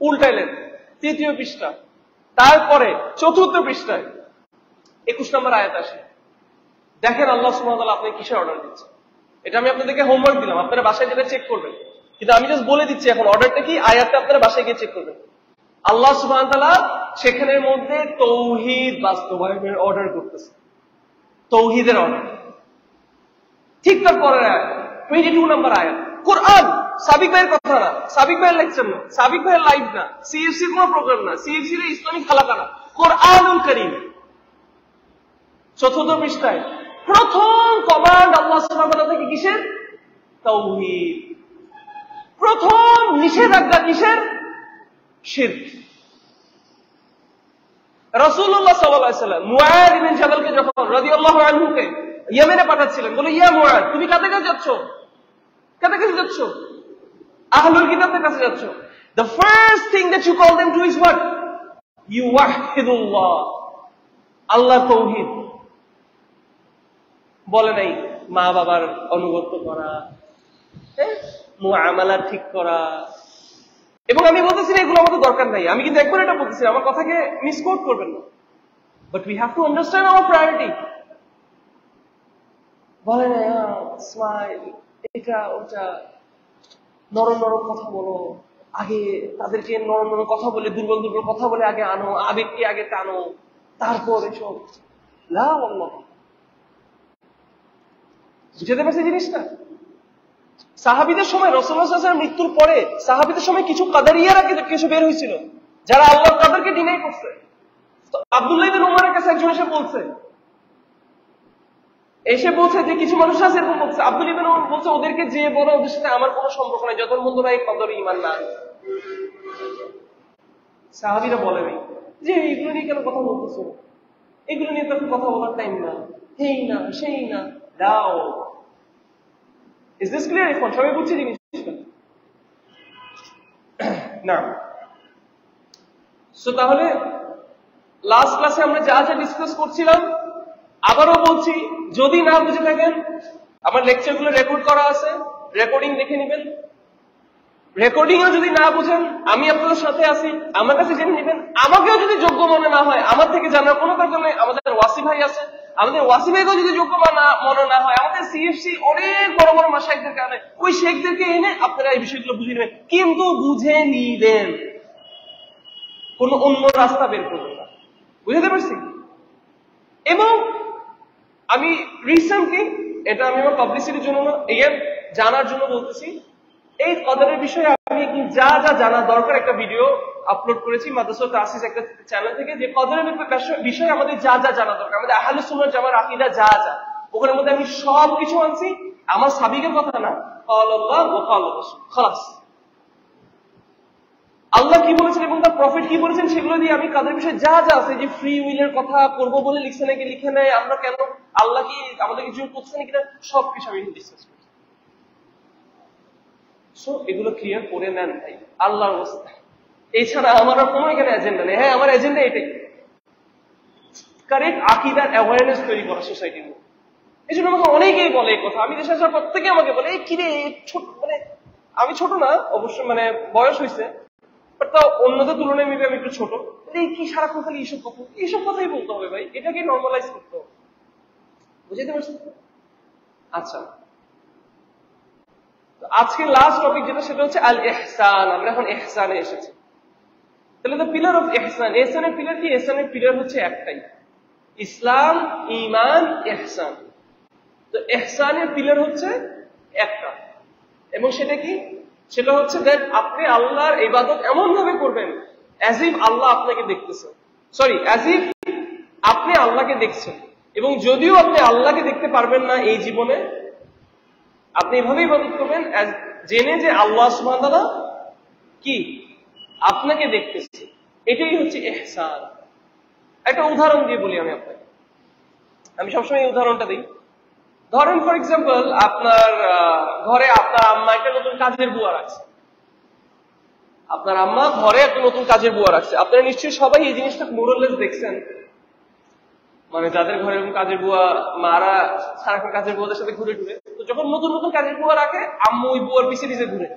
[SPEAKER 1] উল্টাইলেন তৃতীয় পৃষ্ঠা, তারপরে চতুর্থ পৃষ্ঠায় একুশ নম্বর আয়াত আসে। দেখেন আল্লাহ সুমতাল আপনি কিসের অর্ডার দিচ্ছেন এটা আমি আপনাদেরকে হোমওয়ার্ক দিলাম, আপনারা বাসায় গেলে চেক করবেন। কিন্তু আমি জাস্ট বলে দিচ্ছি এখন অর্ডারটা কি? আয়াতটা আপনারা বাসায় গিয়ে চেক করবেন। আল্লাহ সুবাহতালা সেখানের মধ্যে তৌহিদ বাস্তবায়নের অর্ডার করতেছে। তৌহিদের অর্ডার ঠিক তার পরের আয়াত টোয়েন্টি টু নাম্বার আয়াত। কোরআন, সাবিক ভাইয়ের কথা না, সাবিক ভাইয়ের লেকচার না, সাবিক ভাইয়ের লাইভ না সিএফসির কোন প্রোগ্রাম না সিএফসি ইসলামিক খালাকা না কোরআনুল করিম। চতুর্থ পৃষ্ঠায় প্রথম কমান্ড আল্লাহ সুবহানাহু থেকে কিসের? তৌহিদ প্রথম নিষেধাজ্ঞা কিসের? শিরক। আলাইহি সাল্লাম মুআদ ইবনে জাবালকে যখন রাদিয়াল্লাহু আনহুকে ইয়েমেনে পাঠাচ্ছিলেন, বলে, ইয়া মুআদ, তুমি কাদের কাছে যাচ্ছ? কাদের কাছে যাচ্ছ? আহলুল কিতাবদের কাছে যাচ্ছ? The first thing that you call them to is what? you wahidullah আল্লাহ তৌহিদ। বলে নাই, মা বাবার অনুগত্য করা মুআমালা ঠিক করা। এবং আমি বলতেছি না এগুলো আমাদের দরকার নাই। আমি কিন্তু একবার এটা বলতেছি, আমার কথাকে মিসকোট করবেন না। But we have to understand our priority বলে স্মাইল এটা, ওটা, নরম নরম কথা বলো। আগে তাদেরকে নরম নরম কথা বলে, দুর্বল দুর্বল কথা বলে আগে আনো, আবেগকে আগে টানো। তারপর এসব, লা আল্লাহ বুঝতে পারছি জিনিসটা? সাহাবিদের সময় রসুল্লাহ মৃত্যুর পরে সাহাবিদের সময় কিছু কাদারিয়ারা কিছু বের হয়েছিল, যারা আল্লাহ কাদেরকে ডিনাই করছে। তো আবদুল্লাহ উমারের কাছে একজন এসে বলছে এসে বলছে যে কিছু মানুষ আছে, এরকম বলছে, আব্দুল ইবিন বলছে, ওদেরকে যে বলো, ওদের সাথে আমার কোনো সম্পর্ক নাই যত বন্ধুরা এই কদর ইমান না সাহাবিরা বলে নাই, যে এইগুলো নিয়ে কেন কথা বলতেছো? এগুলো নিয়ে তো কথা বলার টাইম না। হেই না, সেই না। দাও ইজ দিস ক্লিয়ার এখন সবাই বুঝছে না সো তাহলে লাস্ট ক্লাসে আমরা যা যা ডিসকাস করছিলাম, আবারও বলছি, যদি না বুঝে থাকেন, আমার লেকচারগুলো রেকর্ড করা আছে রেকর্ডিং দেখে নেবেন। রেকর্ডিংও যদি না বুঝেন, আমি আপনাদের সাথে আছি, আমার কাছে জেনে নেবেন, আমাকেও যদি যোগ্য মনে না হয়, আমার থেকে জানার কোনো দরকার নেই, আমাদের ওয়াসি ভাই আছে, আমাদের ওয়াসি ভাইকেও যদি যোগ্য মনে না হয়, আমাদের সিএফসি অনেক বড় বড় মাসাইকদেরকে আনে ওই শেখদেরকে এনে আপনারা এই বিষয়গুলো বুঝে নেবেন। কিন্তু বুঝে নিবেন। কোন অন্য রাস্তা বের করবেন না। বুঝতে পারছি? এবং আমি রিসেন্টলি এটা আমি আমার পাবলিসিটির জন্য না এগেন জানার জন্য বলতেছি এই কদরের বিষয়ে আমি যা যা জানা দরকার একটা ভিডিও আপলোড করেছি। মাদ্রাসা তাসিস একটা চ্যানেল থেকে যে কদরের বিষয়ে আমাদের যা যা জানা দরকার। আমাদের আহলে সুন্নাত জামার আকীদা যা যা। ওখানের মধ্যে আমি সব কিছু আনছি। আমার সাবিকের কথা না। আল্লাহ কি বলেছেন এবং তার প্রফিট কি বলেছেন সেগুলো দিয়ে আমি কাদের বিষয়ে যা যা আছে, যে ফ্রি উইলের কথা করব বলে লিখছে নাকি, লিখে নেয়, আমরা কেন? আল্লাহ কি আমাদের কিছু করছে নাকি না? সব কিছু আমি ডিসকাস করছি সো এগুলো ক্লিয়ার করে নেন ভাই। আল্লাহর এছাড়া আমার আর কোনো এখানে এজেন্ডা নেই। হ্যাঁ আমার এজেন্ডা এটাই। কারেক্ট আকিদার অ্যাওয়ারনেস তৈরি করা সোসাইটির মধ্যে। এই জন্য আমাকে অনেকেই বলে এই কথা। আমি দেশে আসার পর থেকে আমাকে বলে, এই কিরে ছোট মানে আমি ছোট না, অবশ্য মানে বয়স হয়েছে বাট তাও অন্যদের তুলনায় মেবি আমি একটু ছোট। এই কি, সারাক্ষণ খালি এইসব কথা এইসব কথাই বলতে হবে ভাই। এটাকে নর্মালাইজ করতে হবে। বুঝতে পারছেন? আচ্ছা। আজকে লাস্ট টপিক যেটা, সেটা হচ্ছে আল এহসান আমরা এখন এহসানে এসেছি। তাহলে দ্য পিলার অফ এহসান এহসানের পিলার কি? এহসানের পিলার হচ্ছে একটাই। ইসলাম ইমান এহসান তো এহসানের পিলার হচ্ছে একটা। এবং সেটা কি? সেটা হচ্ছে দ্যাট আপনি আল্লাহর ইবাদত এমন ভাবে করবেন অ্যাজ ইফ আল্লাহ আপনাকে দেখতেছেন সরি অ্যাজ ইফ আপনি আল্লাহকে দেখছেন। এবং যদিও আপনি আল্লাহকে দেখতে পারবেন না এই জীবনে আপনি এভাবে ইবাদত করবেন জেনে যে আল্লাহ সুবহানাহু কি? আপনাকে দেখতেছে। এটাই হচ্ছে এহসান একটা উদাহরণ দিয়ে বলি আমি আপনাকে। আমি সবসময় এই উদাহরণটা দিই। ধরেন ফর এক্সাম্পল আপনার ঘরে আপনার আম্মা একটা নতুন কাজের বুয়া রাখছে আপনার আম্মা ঘরে একটা নতুন কাজের বুয়া রাখছে আপনারা নিশ্চয়ই সবাই এই জিনিসটা মোরলেস দেখছেন। মানে যাদের ঘরে এরকম কাজের বুয়া, মারা সারাক্ষণ কাজের বুয়াদের সাথে ঘুরে ঘুরে যখন নতুন নতুন কাজের বুয়া রাখে, আম্মু ওই বুয়ার পিছিয়ে পিছিয়ে ঘুরে।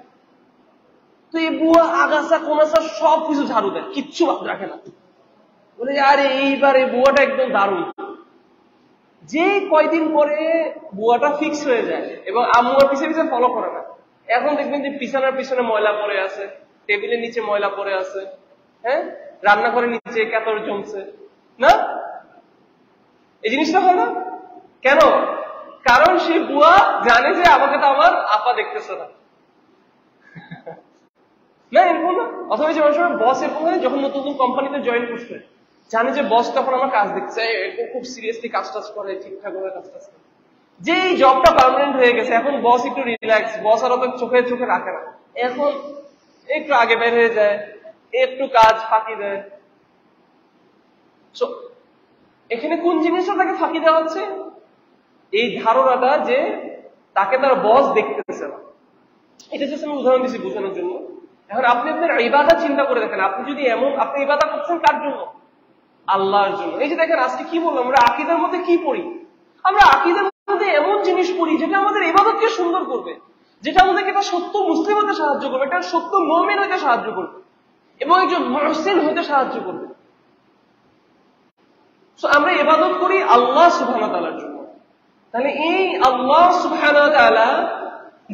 [SPEAKER 1] তো এই বুয়া, আগাছা কোনাসা সব কিছু ঝাড়ু দেয়, কিচ্ছু রাখে না। বলে আরে, এইবার এই বুয়াটা একদম দারুণ। যে কয়দিন পরে বুয়াটা ফিক্স হয়ে যায় এবং আম্মুয়ার পিছিয়ে পিছিয়ে ফলো করে না। এখন দেখবেন যে পিছনের পিছনে ময়লা পড়ে আছে, টেবিলের নিচে ময়লা পড়ে আছে হ্যাঁ? রান্নাঘরের নিচে কেতর জমছে, না? এই জিনিসটা হয় না? কেন? কারণ সে বুয়া জানে যে আমাকে তো আমার আপা দেখতেছে না। না, এরকম না। অথবা যে সময় বস এরকম হয়, যখন নতুন নতুন কোম্পানিতে জয়েন করছে, জানে যে বস তখন আমার কাজ দেখছে এরকম খুব সিরিয়াসলি কাজ টাজ করে, ঠিকঠাক ভাবে কাজ টাজ করে। যে এই জবটা পার্মানেন্ট হয়ে গেছে, এখন বস একটু রিল্যাক্স বস আর অত চোখে চোখে রাখে না। এখন একটু আগে বের হয়ে যায়, একটু কাজ ফাঁকি দেয়। এখানে কোন জিনিসটা তাকে ফাঁকি দেওয়া হচ্ছে? এই ধারণাটা যে তাকে তার বস দেখতেছে না। এটা জাস্ট আমি উদাহরণ দিচ্ছি বোঝানোর জন্য। এখন আপনি আপনার ইবাদা চিন্তা করে দেখেন, আপনি যদি এমন আপনি ইবাদা করছেন কার জন্য? আল্লাহর জন্য। এই যে দেখেন, আজকে কি বললাম? আমরা আকিদার মধ্যে কি পড়ি? আমরা আকিদার মধ্যে এমন জিনিস পড়ি যেটা আমাদের ইবাদতকে সুন্দর করবে, যেটা আমাদেরকে একটা সত্য মুসলিম হতে সাহায্য করবে, একটা সত্য মমিন হতে সাহায্য করবে, এবং একজন মহসিন হতে সাহায্য করবে। আমরা ইবাদত করি আল্লাহ সুবহান তালার জন্য। তাহলে এই আল্লাহ সুবহান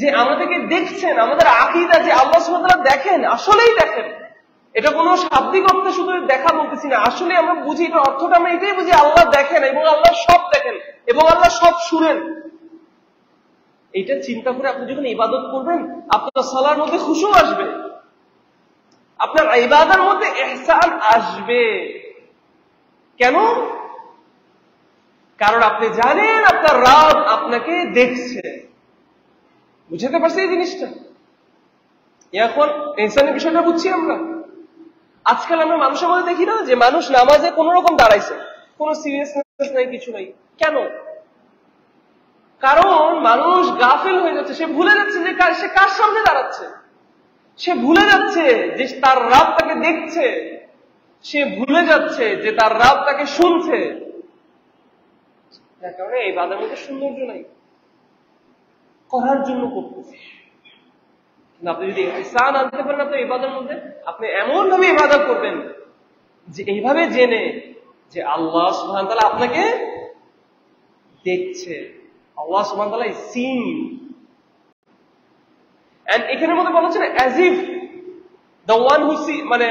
[SPEAKER 1] যে আমাদেরকে দেখছেন, আমাদের আকিদা যে আল্লাহ সুবহান দেখেন, আসলেই দেখেন। এটা কোনো শাব্দিক অর্থে শুধু দেখা বলতেছি না, আসলে আমরা বুঝি এটা অর্থটা আমরা এটাই বুঝি, আল্লাহ দেখেন এবং আল্লাহ সব দেখেন এবং আল্লাহ সব শুনেন। এইটা চিন্তা করে আপনি যখন ইবাদত করবেন, আপনার সলার মধ্যে খুশু আসবে। আপনার ইবাদার মধ্যে এহসান আসবে। কেন? কারণ আপনি জানেন আপনার রাব আপনাকে দেখছে। বুঝতে পারছি এই জিনিসটা? এখন এহসানের বিষয়টা বুঝছি আমরা। আজকাল আমরা মানুষের মধ্যে দেখি না যে মানুষ নামাজে কোন রকম দাঁড়াইছে। কোন সিরিয়াসনেস নাই, কিছু নাই। কেন? কারণ মানুষ গাফিল হয়ে যাচ্ছে। সে ভুলে যাচ্ছে যে সে কার সামনে দাঁড়াচ্ছে। সে ভুলে যাচ্ছে যে তার রাব তাকে দেখছে। সে ভুলে যাচ্ছে যে তার রাব তাকে শুনছে। যার কারণে এই বাদের মধ্যে সৌন্দর্য নাই। করার জন্য করতেছে? আপনি যদি এহসান আনতে পারেন আপনার ইবাদের মধ্যে আপনি এমন ভাবে ইবাদত করবেন যে এইভাবে জেনে যে আল্লাহ সুহান তালা আপনাকে দেখছে। আল্লাহ সুহান তালা সিন এখানের মধ্যে বলা হচ্ছে না as if the one who see মানে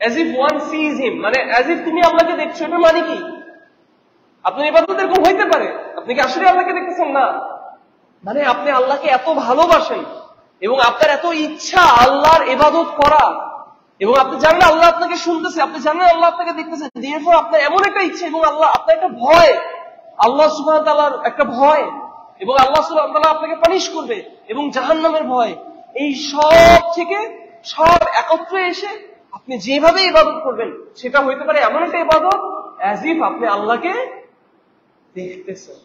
[SPEAKER 1] as if one sees him মানে অ্যাজ ইফ তুমি আল্লাহকে দেখছ এটা মানে কি? আপনার ইবাদত এরকম হইতে পারে। আপনি কি আসলে আল্লাহকে দেখতেছেন না? মানে আপনি আল্লাহকে এত ভালোবাসেন এবং আপনার এত ইচ্ছা আল্লাহর ইবাদত করা এবং আপনি জানেন আল্লাহ আপনাকে শুনতেছে, আপনি জানেন আল্লাহ আপনাকে দেখতেছে, দিয়ে আপনার এমন একটা ইচ্ছা এবং আল্লাহ, আপনার একটা ভয়, আল্লাহ সুবাহ তালার একটা ভয় এবং আল্লাহ সুবাহ তালা আপনাকে পানিশ করবে এবং জাহান নামের ভয়। এই সব থেকে সব একত্রে এসে আপনি যেভাবে ইবাদত করবেন, সেটা হইতে পারে এমন একটা ইবাদত অ্যাজ ইফ আপনি আল্লাহকে দেখতেছেন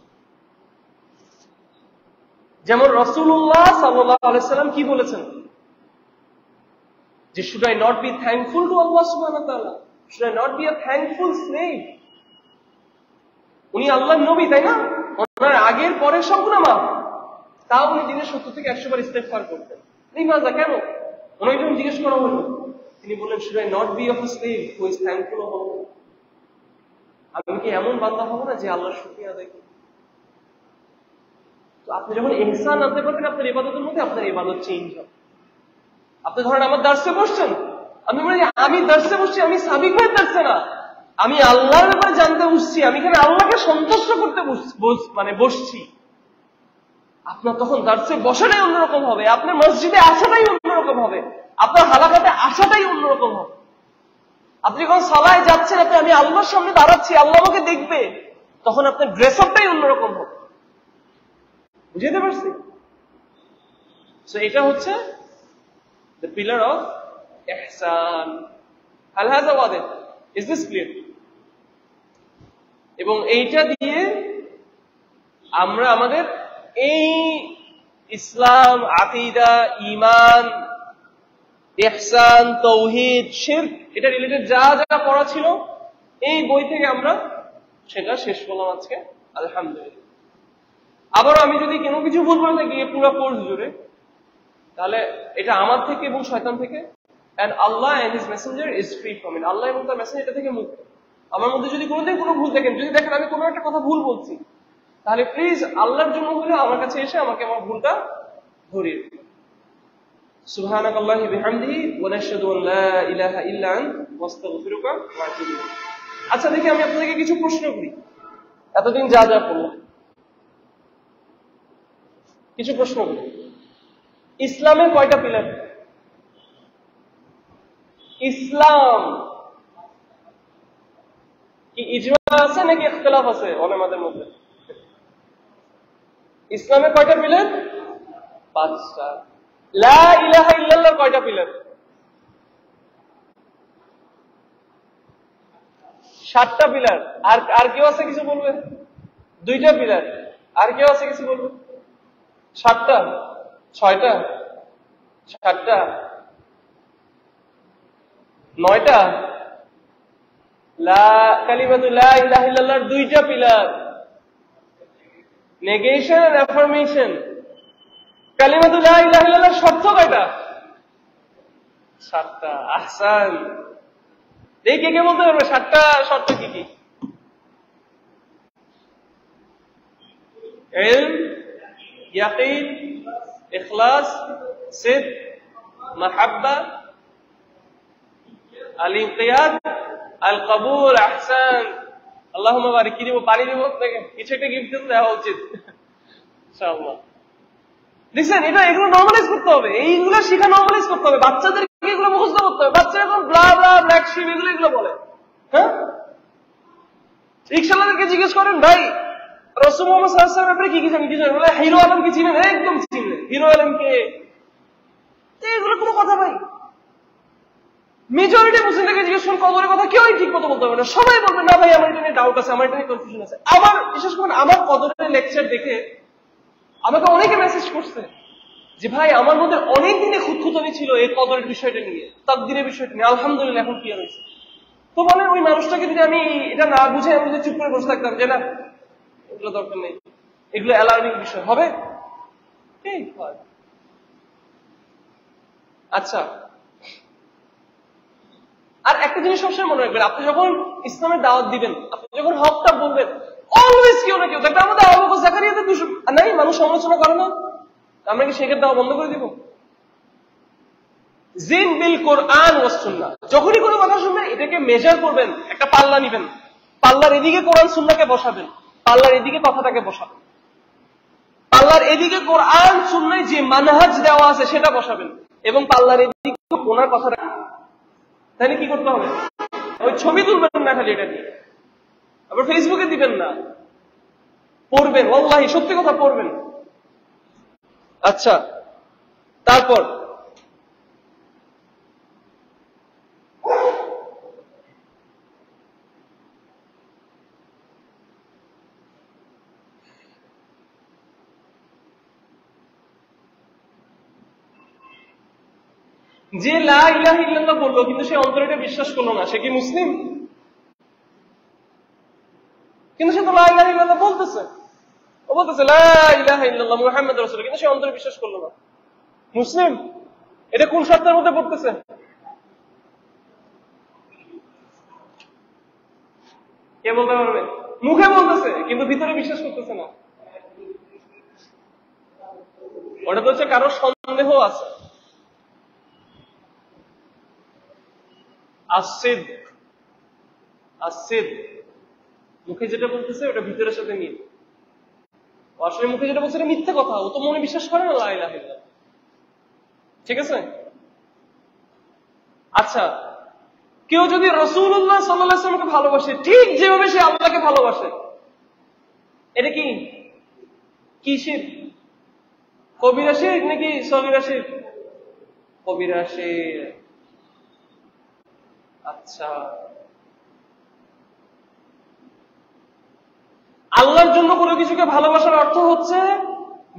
[SPEAKER 1] যেমন রসুল্লাহ সাল্লাম কি বলেছেন? যে should I not be thankful to Allah should I not be a thankful স্নেহ উনি আল্লাহ নবী, তাই না? ওনার আগের পরের গুণা মাফ। তাও উনি দিনের সত্তর থেকে একশো বার ইস্তেফার করতেন। এই মাজা কেন? ওনাকে জিজ্ঞেস করা হলো। তিনি বললেন should I not be of slave who is thankful of আমি কি এমন বান্দা হব না যে আল্লাহর শুক্রিয়া আদায় করি তো আপনি যখন ইনসান আনতে পারবেন, আপনার ইবাদতের মধ্যে আপনার ইবাদত চেঞ্জ হবে। আপনি ধরেন, আমার দার্সে বসছেন। আমি বলি, আমি দার্সে বসছি, আমি সাবিক হয়ে দার্সে না। আমি আল্লাহর ব্যাপারে জানতে বসছি, আমি এখানে আল্লাহকে সন্তুষ্ট করতে মানে বসছি? আপনার তখন দার্সে বসাটাই অন্যরকম হবে, আপনার মসজিদে আসাটাই অন্যরকম হবে, আপনার হালাকাতে আসাটাই অন্যরকম হবে। আপনি যখন সবাই যাচ্ছেন, আপনি আমি আল্লাহর সামনে দাঁড়াচ্ছি, আল্লাহ আমাকে দেখবে, তখন আপনার ড্রেস আপটাই অন্যরকম হবে। বুঝতে পারছি? তো এটা হচ্ছে দ্য পিলার অফ এহসান হাজ ইজ দিস ক্লিয়ার এবং এইটা দিয়ে আমরা আমাদের এই ইসলাম, আকিদা ইমান ইহসান, তৌহিদ, শির্ক, এটা রিলেটেড যা যা পড়া ছিল, এই বই থেকে আমরা সেটা শেষ করলাম আজকে। আলহামদুলিল্লাহ। আবারও আমি যদি কোনো কিছু ভুল করে থাকি, পুরো কোর্স জুড়ে, তাহলে এটা আমার থেকে এবং শয়তান থেকে। And Allah and his messenger is free from it Allah এবং তার মেসেঞ্জার এটা থেকে মুক্ত। আমার মধ্যে যদি কোনোদিন কোনো ভুল দেখেন যদি দেখেন আমি কোনো একটা কথা ভুল বলছি, তাহলে প্লিজ আল্লাহর জন্য হলে আমার কাছে এসে আমাকে আমার ভুলটা ধরিয়ে দিন। سبحانك الله بحمده ونشهد ان لا اله الا انت واستغفرك واتوب اليك আচ্ছা দেখি আমি আপনাদেরকে কিছু প্রশ্ন করি এতদিন যা যা করলাম কিছু প্রশ্ন করি ইসলামের কয়টা পিলার ইসলাম কি ইজমা আছে নাকি ইখতলাফ আছে ওলামাদের মধ্যে ইসলামের কয়টা পিলার পাঁচটা লা ইলাহা ইল্লাল্লাহ কয়টা পিলার সাতটা পিলার আর আর কেউ আছে কিছু বলবে? দুইটা পিলার আর কেউ আছে কিছু বলবে? সাতটা? ছয়টা? সাতটা? নয়টা? লা, কালিমাতু লা ইলাহা ইল্লাল্লাহর দুইটা পিলার নেগেশন এন্ড অ্যাফার্মেশন কালিমাতু লা ইলাহা শর্ত কয়টা? সাতটা। এই কে কে বলতে পারবে? সাতটা শর্ত কি কি? সিদ, মাহাব্বা আল ইনকিয়াদ আল আহসান। আল্লাহুম্মা বারিক, কি দিব? পানি দিব? কিছু একটা গিফট দিতে দেওয়া উচিত। ইনশাআল্লাহ। দেখছেন, এটা এগুলো নর্মালাইজ করতে হবে। এইগুলো শিখা নর্মালাইজ করতে হবে। বাচ্চাদেরকে এগুলো মুখস্থ করতে হবে। বাচ্চারা এখন ব্লা ব্লা ব্ল্যাক শিপ এগুলো এগুলো বলে। হ্যাঁ? রিক্সাওয়ালাদেরকে জিজ্ঞেস করেন, ভাই, রসুল মোহাম্মদ সাল্লাহ ব্যাপারে কি কি জানেন কি জানেন? বলে, হিরো আলম কি চিনেন একদম চিনলেন হিরো আলমকে। এগুলো কোনো কথা ভাই মেজরিটি মুসলিমদেরকে জিজ্ঞেস করুন কবরের কথা কেউই ঠিক মতো বলতে পারবে না। সবাই বলবে, না ভাই, আমার এটা নিয়ে ডাউট আছে, আমার এটা নিয়ে কনফিউশন আছে। আমার বিশেষ করে আমার কদরের লেকচার দেখে আমাকে অনেকে মেসেজ করছে যে, ভাই, আমার মধ্যে অনেক দিনে খুঁতখুতনি ছিল এই কদরের বিষয়টা নিয়ে তাকদিনের বিষয়টা নিয়ে। আলহামদুলিল্লাহ, এখন ক্লিয়ার হয়েছে? তো বলেন, ওই মানুষটাকে যদি আমি এটা না বুঝে আমি যদি চুপ করে বসে থাকতাম, যে, না এগুলো দরকার নেই। এগুলো অ্যালার্মিং বিষয়। হবে? আচ্ছা। আর একটা জিনিস সবসময় মনে রাখবেন, আপনি যখন ইসলামের দাওয়াত দিবেন, আপনি যখন হকটা বলবেন অলওয়েজ কেউ না কেউ দেখবেন আমাদের আবু জাকারিয়াতে দুশো নাই, মানুষ সমালোচনা করে না। আমরা কি শেখের দাওয়া বন্ধ করে দিব? জিন বিল কোরআন ও সুন্নাহ। যখনই কোনো কথা শুনবেন, এটাকে মেজার করবেন, একটা পাল্লা নিবেন। পাল্লার এদিকে কোরআন সুন্নাহকে বসাবেন, পাল্লার এদিকে কথাটাকে বসাবেন। পাল্লার এদিকে কোরআন সুন্নায় যে মানহাজ দেওয়া আছে, সেটা বসাবেন। এবং পাল্লার এদিকে ওনার কথাটা তাহলে কি করতে হবে? ওই ছবি তুলবেন না খালি এটা নিয়ে আবার ফেসবুকে দিবেন না। পড়বেন ওল্লাহি সত্যি কথা পড়বেন। আচ্ছা তারপর। যে লা ইলাহ ইল্লাল্লাহ বলল, কিন্তু সে অন্তরে বিশ্বাস করল না, সে কি মুসলিম? কিন্তু সে তো বলতেছে। ও বলতেছে, লা ইলাহা মুহাম্মদ রাসূল কিন্তু সে অন্তরে বিশ্বাস করল না। মুসলিম, এটা কোন শর্তের মধ্যে পড়তেছে? কে বলতে পারবে? মুখে বলতেছে, কিন্তু ভিতরে বিশ্বাস করতেছে না। ওটাতে হচ্ছে কারও সন্দেহ আছে। আসিদ আসিদ মুখে যেটা বলতেছে, ওটা ভিতরের সাথে মিল। ও আসলে মুখে যেটা বলছে মিথ্যে কথা। ও তো মনে বিশ্বাস করে না, লা ইলাহা ঠিক আছে? আচ্ছা কেউ যদি রসুল্লাহ সাল্লামকে ভালোবাসে, ঠিক যেভাবে সে আল্লাহকে ভালোবাসে, এটা কি কিসের? শেখ নাকি সবিরা শেখ আচ্ছা। আল্লাহর জন্য কোনো কিছুকে ভালোবাসার অর্থ হচ্ছে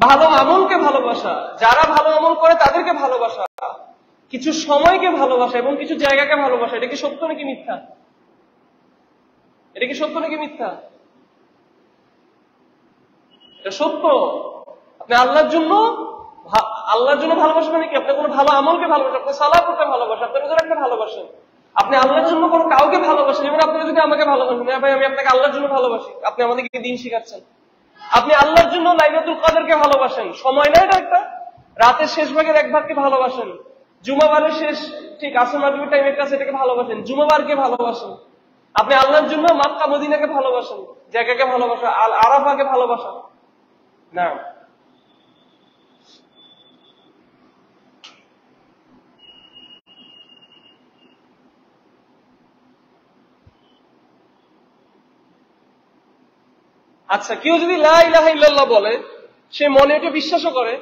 [SPEAKER 1] ভালো আমলকে ভালোবাসা। যারা ভালো আমল করে তাদেরকে ভালোবাসা। কিছু সময়কে ভালোবাসা এবং কিছু জায়গাকে ভালোবাসা, এটা কি সত্য নাকি মিথ্যা? এটা কি সত্য নাকি মিথ্যা? এটা সত্য। আপনি আল্লাহর জন্য আল্লাহর জন্য ভালোবাসা মানে কি আপনি কোনো ভালো আমলকে ভালোবাসেন? আপনি সালা করতে ভালোবাসেন? আপনি রোজা রাখতে ভালোবাসেন? আপনি আল্লাহর জন্য কোনো কাউকে ভালোবাসেন, যেমন আপনি যদি আমাকে ভালোবাসেন ভাই, আমি আপনাকে আল্লাহর জন্য ভালোবাসি, আপনি আমাদেরকে দিন শিখাচ্ছেন। আপনি আল্লাহর জন্য লাইলাতুল কাদেরকে ভালোবাসেন, সময় না এটা একটা। রাতের শেষ ভাগের এক ভাগকে ভালোবাসেন। জুমাবারের শেষ, ঠিক আসর মাগরিবের টাইমের কাছে এটাকে ভালোবাসেন, জুমাবারকে ভালোবাসেন। আপনি আল্লাহর জন্য মাক্কা মদিনাকে ভালোবাসেন, জায়গাকে ভালোবাসা আল আরাফাকে ভালোবাসা না। আচ্ছা কেউ যদি লা ইলাহা ইল্লাল্লাহ বলে, সে মনে এটা বিশ্বাসও করে,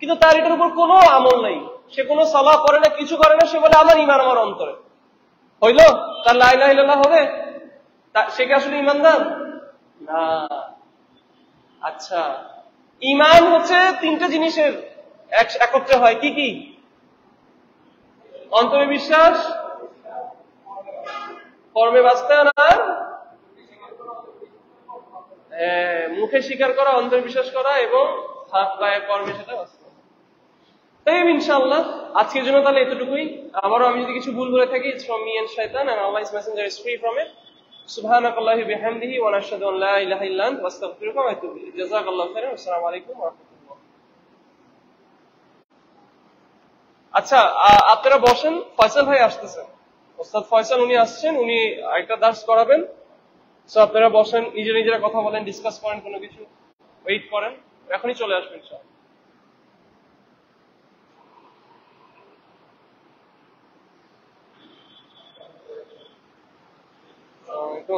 [SPEAKER 1] কিন্তু তার এটার উপর কোনো আমল নাই। সে কোনো সালা করে না, কিছু করে না, সে বলে, আমার ইমান আমার অন্তরে। হইল? তার লা ইলাহা হবে? সে কি আসলে ইমানদার না। আচ্ছা ইমান হচ্ছে তিনটা জিনিসের এক- একত্রে হয়। কি কি? অন্তরে বিশ্বাস, কর্মে বাস্তবায়ন আর মুখে স্বীকার করা অন্তরে বিশ্বাস করা এবং হাত পায়ে কর্মে সেটা বাস্তবায়ন তাই ইনশাআল্লাহ আজকের জন্য তাহলে এতটুকুই আবারও আমি যদি কিছু ভুল বলে থাকি ইটস ফ্রম মি এন্ড শয়তান and Allah's messenger is free from it سبحانك اللهم وبحمده ونشهد ان لا اله الا انت واستغفرك واتوب اليك جزاك الله خيرا والسلام عليكم ورحمه الله আচ্ছা আ- আপনারা বসেন ফয়সাল ভাই আসতেছেন ওস্তাদ ফয়সাল উনি আসছেন উনি একটা দাস করাবেন সো আপনারা বসেন, নিজে নিজেরা কথা বলেন ডিসকাস করেন, কোনো কিছু ওয়েট করেন, এখনই চলে আসবেন সব। তো